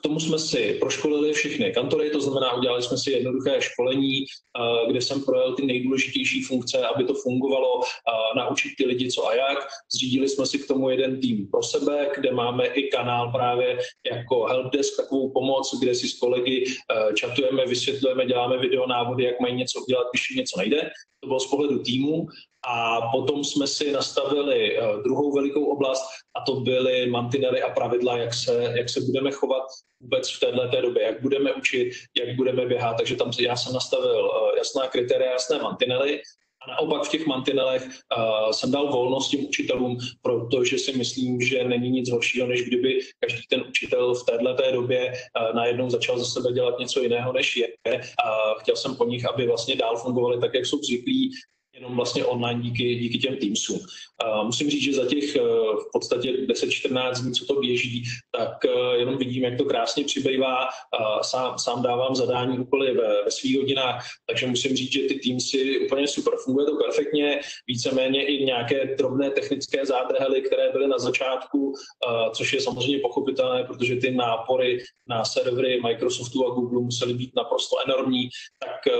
tomu jsme si proškolili všechny kantory, to znamená, udělali jsme si jednoduché školení, eh, kde jsem projel ty nejdůležitější funkce, aby to fungovalo, eh, naučit ty lidi co a jak. Zřídili jsme si k tomu jeden tým pro sebe, kde máme i kanál právě jako helpdesk, takovou pomoc, kde si s kolegy eh, čatujeme, vysvětlujeme, děláme videonávody, jak mají něco udělat, když něco nejde. To bylo z pohledu týmu. A potom jsme si nastavili druhou velikou oblast a to byly mantinely a pravidla, jak se, jak se budeme chovat vůbec v této době, jak budeme učit, jak budeme běhat. Takže tam já jsem nastavil jasná kritéria, jasné mantinely a naopak v těch mantinelech uh, jsem dal volnost těm učitelům, protože si myslím, že není nic horšího, než kdyby každý ten učitel v této době uh, najednou začal za sebe dělat něco jiného, než je. A chtěl jsem po nich, aby vlastně dál fungovali tak, jak jsou zvyklí, jenom vlastně online díky, díky těm Teamsům. Uh, musím říct, že za těch uh, v podstatě 10-14 dní, co to běží, tak uh, jenom vidím, jak to krásně přibývá. Sám, sám dávám zadání úkoly ve, ve svých hodinách, takže musím říct, že ty Teamsy úplně super. Funguje to perfektně, víceméně i nějaké drobné technické zádrhely, které byly na začátku, uh, což je samozřejmě pochopitelné, protože ty nápory na servery Microsoftu a Google musely být naprosto enormní, tak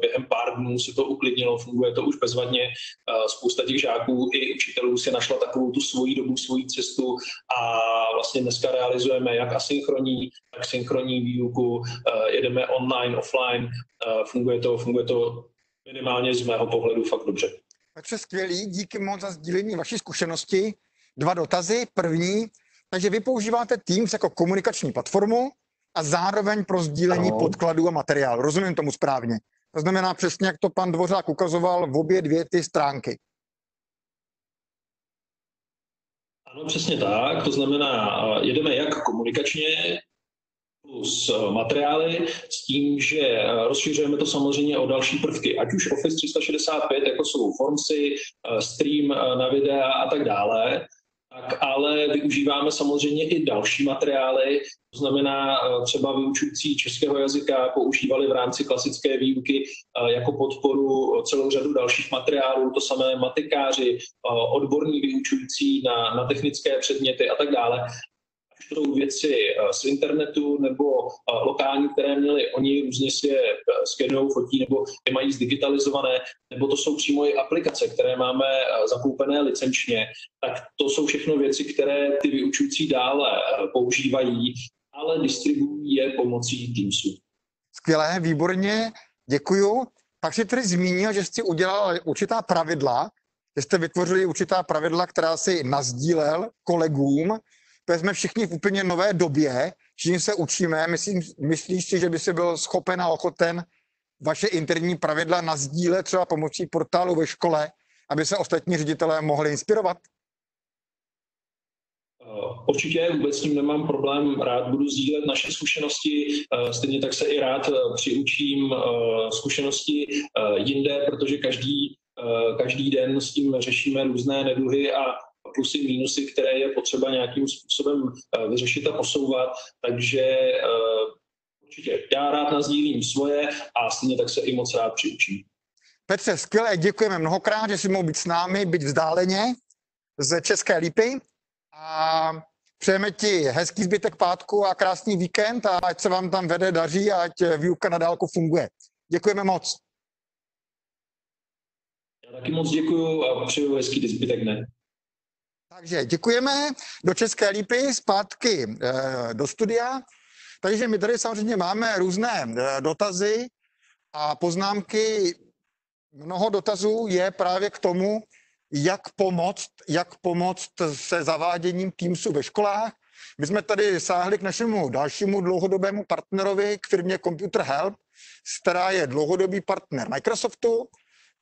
během pár dnů se to uklidnilo, funguje to už bezvadně. Spousta těch žáků i učitelů si našla takovou tu svoji dobu, svoji cestu a vlastně dneska realizujeme jak asynchronní, tak synchronní výuku, jedeme online, offline, funguje to, funguje to minimálně z mého pohledu fakt dobře. Takže skvělý, díky moc za sdílení vaší zkušenosti. Dva dotazy. První, takže vy používáte Teams jako komunikační platformu a zároveň pro sdílení ano. podkladů a materiálu. Rozumím tomu správně. To znamená přesně, jak to pan Dvořák ukazoval v obě dvě ty stránky. Ano, přesně tak. To znamená, jedeme jak komunikačně, plus materiály s tím, že rozšiřujeme to samozřejmě o další prvky, ať už Office 365, jako jsou Formsy, stream na videa a tak dále, tak ale využíváme samozřejmě i další materiály, to znamená eh, třeba vyučující českého jazyka používali v rámci klasické výuky eh, jako podporu celou řadu dalších materiálů, to samé matikáři, eh, odborní vyučující na, na technické předměty a tak dále to jsou věci eh, z internetu nebo eh, lokální, které měli oni, různě si je eh, fotí nebo je mají zdigitalizované, nebo to jsou přímo i aplikace, které máme zakoupené licenčně, tak to jsou všechno věci, které ty vyučující dále používají, ale distribuují je pomocí Teamsu. Skvělé, výborně, děkuju. Pak si tedy zmínil, že jste udělal určitá pravidla, že jste vytvořili určitá pravidla, která si nazdílel kolegům protože jsme všichni v úplně nové době, čím se učíme. Myslím, myslíš si, že by si byl schopen a ochoten vaše interní pravidla nazdílet třeba pomocí portálu ve škole, aby se ostatní ředitelé mohli inspirovat? Eh, určitě vůbec s tím nemám problém, rád budu sdílet naše zkušenosti, eh, stejně tak se i rád eh, přiučím zkušenosti jinde, protože každý, každý den s tím řešíme různé neduhy a plusy, mínusy, které je potřeba nějakým způsobem eh, vyřešit a posouvat. Takže eh, určitě já rád nazdílím svoje a stejně tak se i moc rád přiučím. Petře, skvěle, děkujeme mnohokrát, že jsi mohl být s námi, být vzdáleně z České Lípy a přejeme ti hezký zbytek pátku a krásný víkend a ať se vám tam vede, daří a ať výuka na dálku funguje. Děkujeme moc. Já taky moc děkuju a přeju hezký zbytek dne. Takže děkujeme do České lípy, zpátky eh, do studia. Takže my tady samozřejmě máme různé eh, dotazy a poznámky. Mnoho dotazů je právě k tomu, jak pomoct, jak pomoct se zaváděním Teamsu ve školách. My jsme tady sáhli k našemu dalšímu dlouhodobému partnerovi, k firmě Computer Help, která je dlouhodobý partner Microsoftu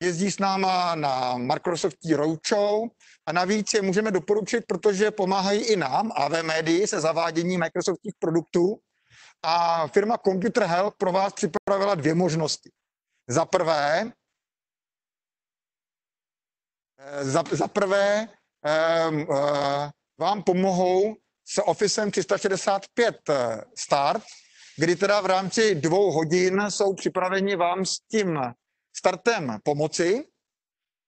jezdí s náma na Microsoftí Roadshow a navíc je můžeme doporučit, protože pomáhají i nám, AV Médii, se zavádění Microsoftních produktů. A firma Computer Help pro vás připravila dvě možnosti. Za prvé, eh, za, za prvé um, uh, vám pomohou s Officem 365 Start, kdy teda v rámci dvou hodin jsou připraveni vám s tím startem pomoci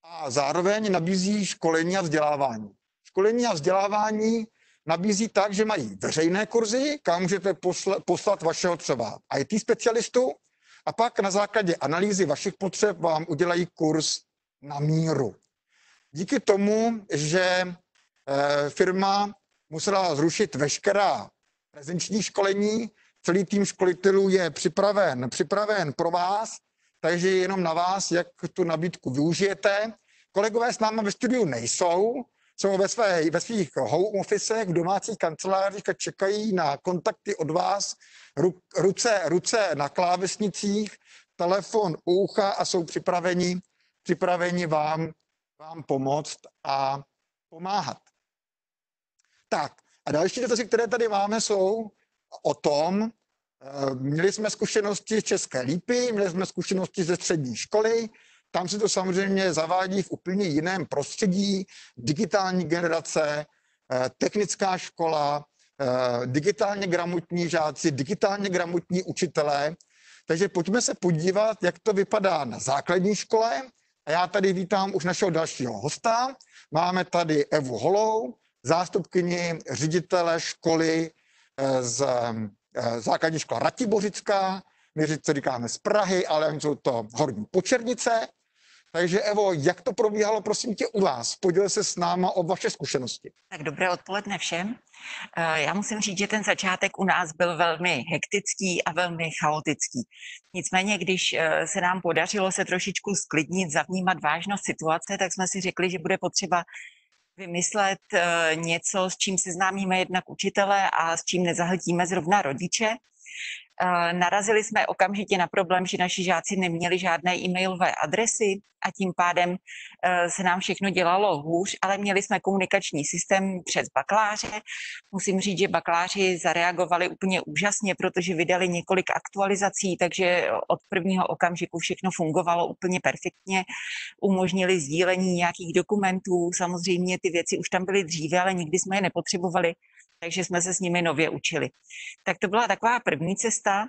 a zároveň nabízí školení a vzdělávání. Školení a vzdělávání nabízí tak, že mají veřejné kurzy, kam můžete poslat, poslat vašeho třeba IT specialistu a pak na základě analýzy vašich potřeb vám udělají kurz na míru. Díky tomu, že eh, firma musela zrušit veškerá prezenční školení, celý tým školitelů je připraven, připraven pro vás, takže jenom na vás, jak tu nabídku využijete. Kolegové s námi ve studiu nejsou, jsou ve, své, ve svých home officech, v domácích kancelářích a čekají na kontakty od vás, ru, ruce, ruce na klávesnicích, telefon u ucha a jsou připraveni, připraveni vám, vám pomoct a pomáhat. Tak a další dotazy, které tady máme, jsou o tom, měli jsme zkušenosti z České lípy, měli jsme zkušenosti ze střední školy, tam se to samozřejmě zavádí v úplně jiném prostředí, digitální generace, eh, technická škola, eh, digitálně gramotní žáci, digitálně gramotní učitelé. Takže pojďme se podívat, jak to vypadá na základní škole. A já tady vítám už našeho dalšího hosta. Máme tady Evu Holou, zástupkyni ředitele školy eh, z základní škola Ratibořická, my to říkáme z Prahy, ale jsou to horní počernice. Takže Evo, jak to probíhalo, prosím tě, u vás? Poděl se s náma o vaše zkušenosti. Tak dobré odpoledne všem. Eh, já musím říct, že ten začátek u nás byl velmi hektický a velmi chaotický. Nicméně, když eh, se nám podařilo se trošičku sklidnit, zavnímat vážnost situace, tak jsme si řekli, že bude potřeba vymyslet eh, něco, s čím seznámíme jednak učitele a s čím nezahltíme zrovna rodiče. Eh, narazili jsme okamžitě na problém, že naši žáci neměli žádné e-mailové adresy a tím pádem eh, se nám všechno dělalo hůř, ale měli jsme komunikační systém přes bakaláře. Musím říct, že bakaláři zareagovali úplně úžasně, protože vydali několik aktualizací, takže od prvního okamžiku všechno fungovalo úplně perfektně. Umožnili sdílení nějakých dokumentů, samozřejmě ty věci už tam byly dříve, ale nikdy jsme je nepotřebovali takže jsme se s nimi nově učili. Tak to byla taková první cesta.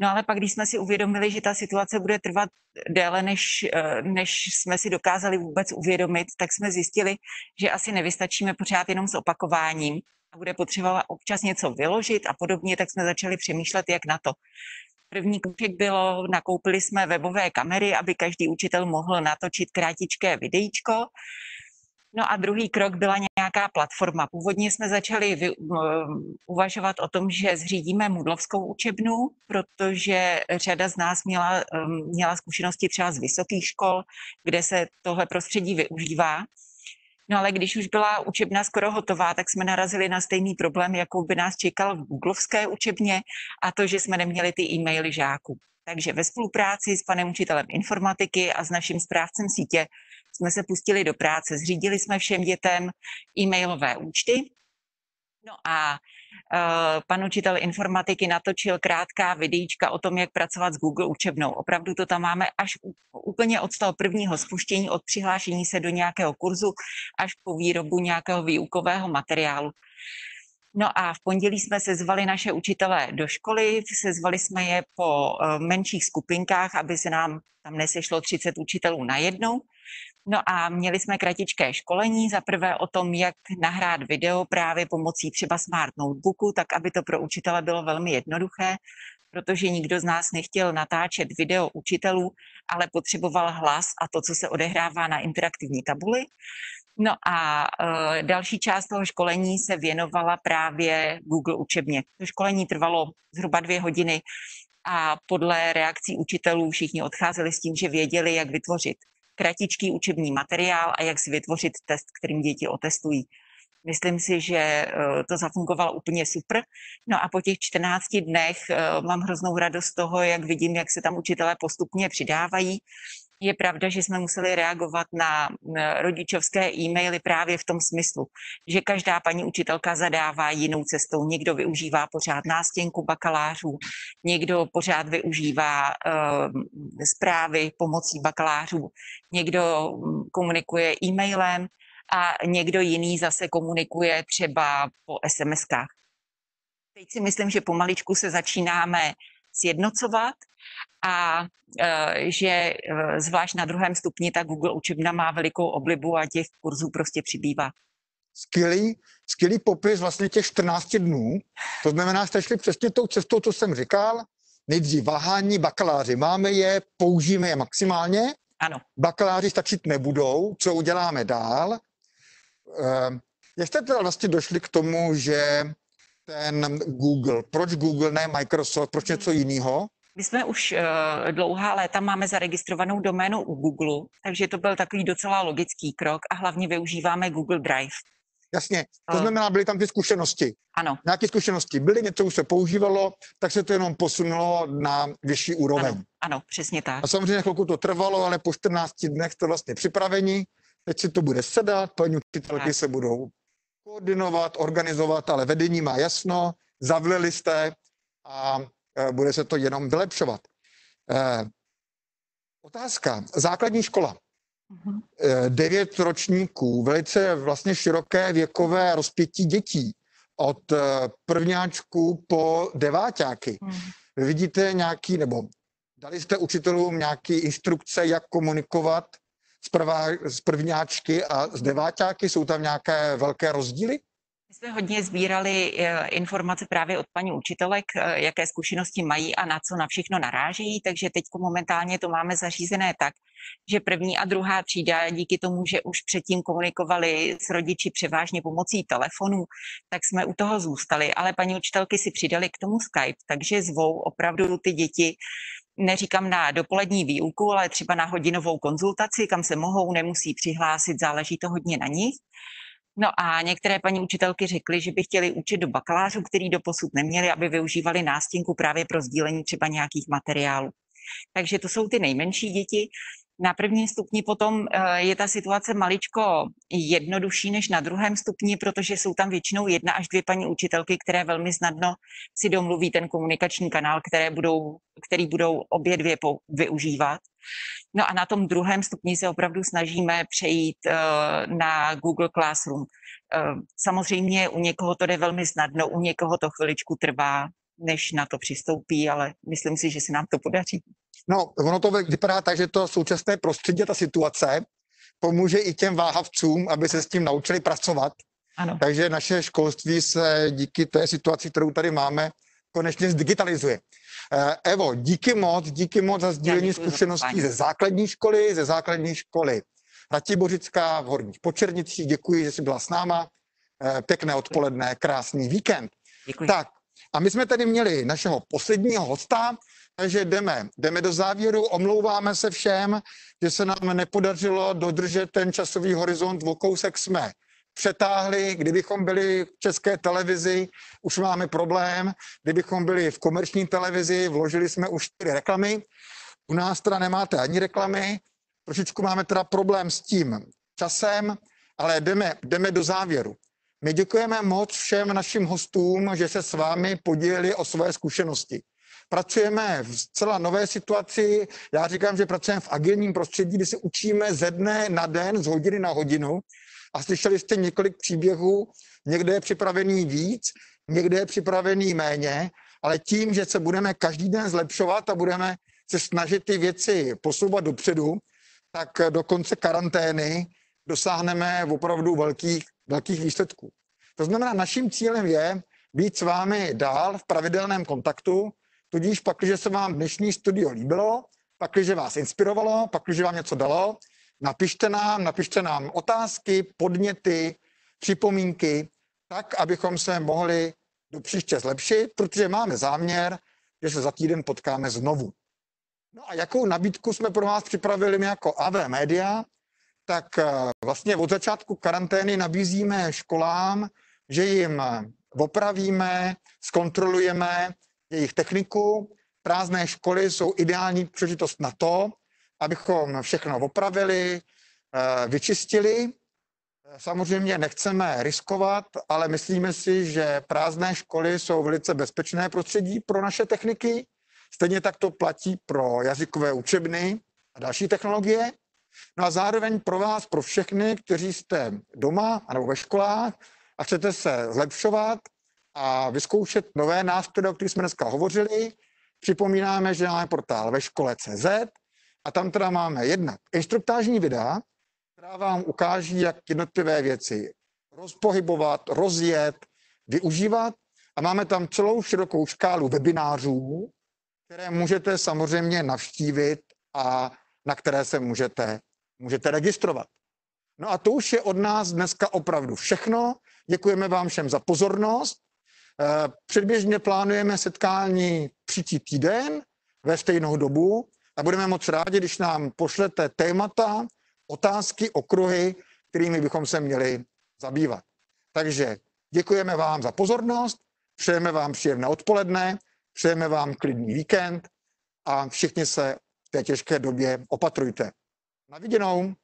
No ale pak, když jsme si uvědomili, že ta situace bude trvat déle, než, eh, než jsme si dokázali vůbec uvědomit, tak jsme zjistili, že asi nevystačíme pořád jenom s opakováním a bude potřeba občas něco vyložit a podobně, tak jsme začali přemýšlet, jak na to. První kruček bylo, nakoupili jsme webové kamery, aby každý učitel mohl natočit krátičké videíčko. No a druhý krok byla nějaká platforma. Původně jsme začali vy, uvažovat o tom, že zřídíme mudlovskou učebnu, protože řada z nás měla, měla zkušenosti třeba z vysokých škol, kde se tohle prostředí využívá. No ale když už byla učebna skoro hotová, tak jsme narazili na stejný problém, jako by nás čekal v googlovské učebně a to, že jsme neměli ty e-maily žáků. Takže ve spolupráci s panem učitelem informatiky a s naším správcem sítě jsme se pustili do práce. Zřídili jsme všem dětem e-mailové účty. No a uh, pan učitel informatiky natočil krátká vidíčka o tom, jak pracovat s Google učebnou. Opravdu to tam máme až úplně od toho prvního spuštění, od přihlášení se do nějakého kurzu až po výrobu nějakého výukového materiálu. No a v pondělí jsme sezvali naše učitele do školy, sezvali jsme je po eh, menších skupinkách, aby se nám tam nesešlo 30 učitelů najednou. No a měli jsme kratičké školení, za prvé o tom, jak nahrát video právě pomocí třeba smart notebooku, tak aby to pro učitele bylo velmi jednoduché, protože nikdo z nás nechtěl natáčet video učitelů, ale potřeboval hlas a to, co se odehrává na interaktivní tabuli. No a e, další část toho školení se věnovala právě Google učebně. To školení trvalo zhruba dvě hodiny a podle reakcí učitelů všichni odcházeli s tím, že věděli, jak vytvořit kratičký učební materiál a jak si vytvořit test, kterým děti otestují. Myslím si, že e, to zafungovalo úplně super. No a po těch 14 dnech e, mám hroznou radost toho, jak vidím, jak se tam učitelé postupně přidávají Je pravda, že jsme museli reagovat na rodičovské e-maily právě v tom smyslu, že každá paní učitelka zadává jinou cestou. Někdo využívá pořád nástěnku bakalářů, někdo pořád využívá uh, zprávy pomocí bakalářů, někdo hm, komunikuje e-mailem a někdo jiný zase komunikuje třeba po SMS-kách. Teď si myslím, že pomaličku se začínáme sjednocovat a e, že e, zvlášť na druhém stupni ta Google učebna má velikou oblibu a těch kurzů prostě přibývá. Skvělý, skvělý popis vlastně těch 14 dnů. To znamená, jste šli přesně tou cestou, co jsem říkal. Nejdřív váhání, bakaláři máme je, použijeme je maximálně. Ano. Bakaláři stačit nebudou, co uděláme dál. Ehm, jak jste teda vlastně došli k tomu, že ten Google, proč Google, ne Microsoft, proč něco jiného? My jsme už uh, dlouhá léta máme zaregistrovanou doménu u Google, takže to byl takový docela logický krok a hlavně využíváme Google Drive. Jasně, to znamená, byly tam ty zkušenosti. Ano. Nějaké zkušenosti byly, něco už se používalo, tak se to jenom posunulo na vyšší úroveň. Ano, ano přesně tak. A samozřejmě chvilku to trvalo, ale po 14 dnech to vlastně připravení. Teď si to bude sedat, paní učitelky se budou koordinovat, organizovat, ale vedení má jasno, zavlili jste a e, bude se to jenom vylepšovat. E, otázka. Základní škola. Mhm. E, devět ročníků, velice vlastně široké věkové rozpětí dětí od prvňáčků po deváťáky. Mhm. Vy vidíte nějaký, nebo dali jste učitelům nějaké instrukce, jak komunikovat z, prvá, z prvňáčky a z deváťáky? Jsou tam nějaké velké rozdíly? My jsme hodně sbírali eh, informace právě od paní učitelek, eh, jaké zkušenosti mají a na co na všechno narážejí, takže teď momentálně to máme zařízené tak, že první a druhá třída díky tomu, že už předtím komunikovali s rodiči převážně pomocí telefonu, tak jsme u toho zůstali, ale paní učitelky si přidali k tomu Skype, takže zvou opravdu ty děti neříkám na dopolední výuku, ale třeba na hodinovou konzultaci, kam se mohou, nemusí přihlásit, záleží to hodně na nich. No a některé paní učitelky řekly, že by chtěli učit do bakalářů, který do posud neměli, aby využívali nástěnku právě pro sdílení třeba nějakých materiálů. Takže to jsou ty nejmenší děti. Na prvním stupni potom eh, je ta situace maličko jednodušší než na druhém stupni, protože jsou tam většinou jedna až dvě paní učitelky, které velmi snadno si domluví ten komunikační kanál, které budou, který budou obě dvě využívat. No a na tom druhém stupni se opravdu snažíme přejít uh, na Google Classroom. Uh, samozřejmě u někoho to jde velmi snadno, u někoho to chviličku trvá, než na to přistoupí, ale myslím si, že se nám to podaří. No, ono to vypadá tak, že to současné prostředí, ta situace, pomůže i těm váhavcům, aby se s tím naučili pracovat. Ano. Takže naše školství se díky té situaci, kterou tady máme, konečně zdigitalizuje. Eh, Evo, díky moc, díky moc za sdílení zkušeností ze základní školy, ze základní školy Ratibořická v Horních Počernicích. Děkuji, že jsi byla s náma. Eh, pěkné odpoledne, krásný víkend. Děkuji. Tak, a my jsme tady měli našeho posledního hosta, takže jdeme, jdeme do závěru, omlouváme se všem, že se nám nepodařilo dodržet ten časový horizont, o kousek jsme přetáhli, kdybychom byli v české televizi, už máme problém, kdybychom byli v komerční televizi, vložili jsme už čtyři reklamy, u nás teda nemáte ani reklamy, trošičku máme teda problém s tím časem, ale jdeme, jdeme do závěru. My děkujeme moc všem našim hostům, že se s vámi podělili o své zkušenosti. Pracujeme v celá nové situaci. Já říkám, že pracujeme v agilním prostředí, kdy se učíme ze dne na den, z hodiny na hodinu. A slyšeli jste několik příběhů, někde je připravený víc, někde je připravený méně, ale tím, že se budeme každý den zlepšovat a budeme se snažit ty věci posouvat dopředu, tak do konce karantény dosáhneme opravdu velkých, velkých výsledků. To znamená, naším cílem je být s vámi dál v pravidelném kontaktu, tudíž pak, když se vám dnešní studio líbilo, pak, když vás inspirovalo, pak, když vám něco dalo, napište nám, napište nám otázky, podněty, připomínky, tak, abychom se mohli do příště zlepšit, protože máme záměr, že se za týden potkáme znovu. No a jakou nabídku jsme pro vás připravili my jako AV Media, tak eh, vlastně od začátku karantény nabízíme školám, že jim opravíme, zkontrolujeme jejich techniku. Prázdné školy jsou ideální příležitost na to, abychom všechno opravili, eh, vyčistili. Samozřejmě nechceme riskovat, ale myslíme si, že prázdné školy jsou velice bezpečné prostředí pro naše techniky. Stejně tak to platí pro jazykové učebny a další technologie. No a zároveň pro vás, pro všechny, kteří jste doma nebo ve školách a chcete se zlepšovat a vyzkoušet nové nástroje, o kterých jsme dneska hovořili, připomínáme, že máme portál ve škole.cz a tam teda máme jednak instruktážní videa, která vám ukáží, jak jednotlivé věci rozpohybovat, rozjet, využívat. A máme tam celou širokou škálu webinářů, které můžete samozřejmě navštívit a na které se můžete, můžete registrovat. No a to už je od nás dneska opravdu všechno. Děkujeme vám všem za pozornost. Eh, Předběžně plánujeme setkání příští týden ve stejnou dobu a budeme moc rádi, když nám pošlete témata, otázky, okruhy, kterými bychom se měli zabývat. Takže děkujeme vám za pozornost, přejeme vám příjemné odpoledne, přejeme vám klidný víkend a všichni se té těžké době opatrujte. Na viděnou.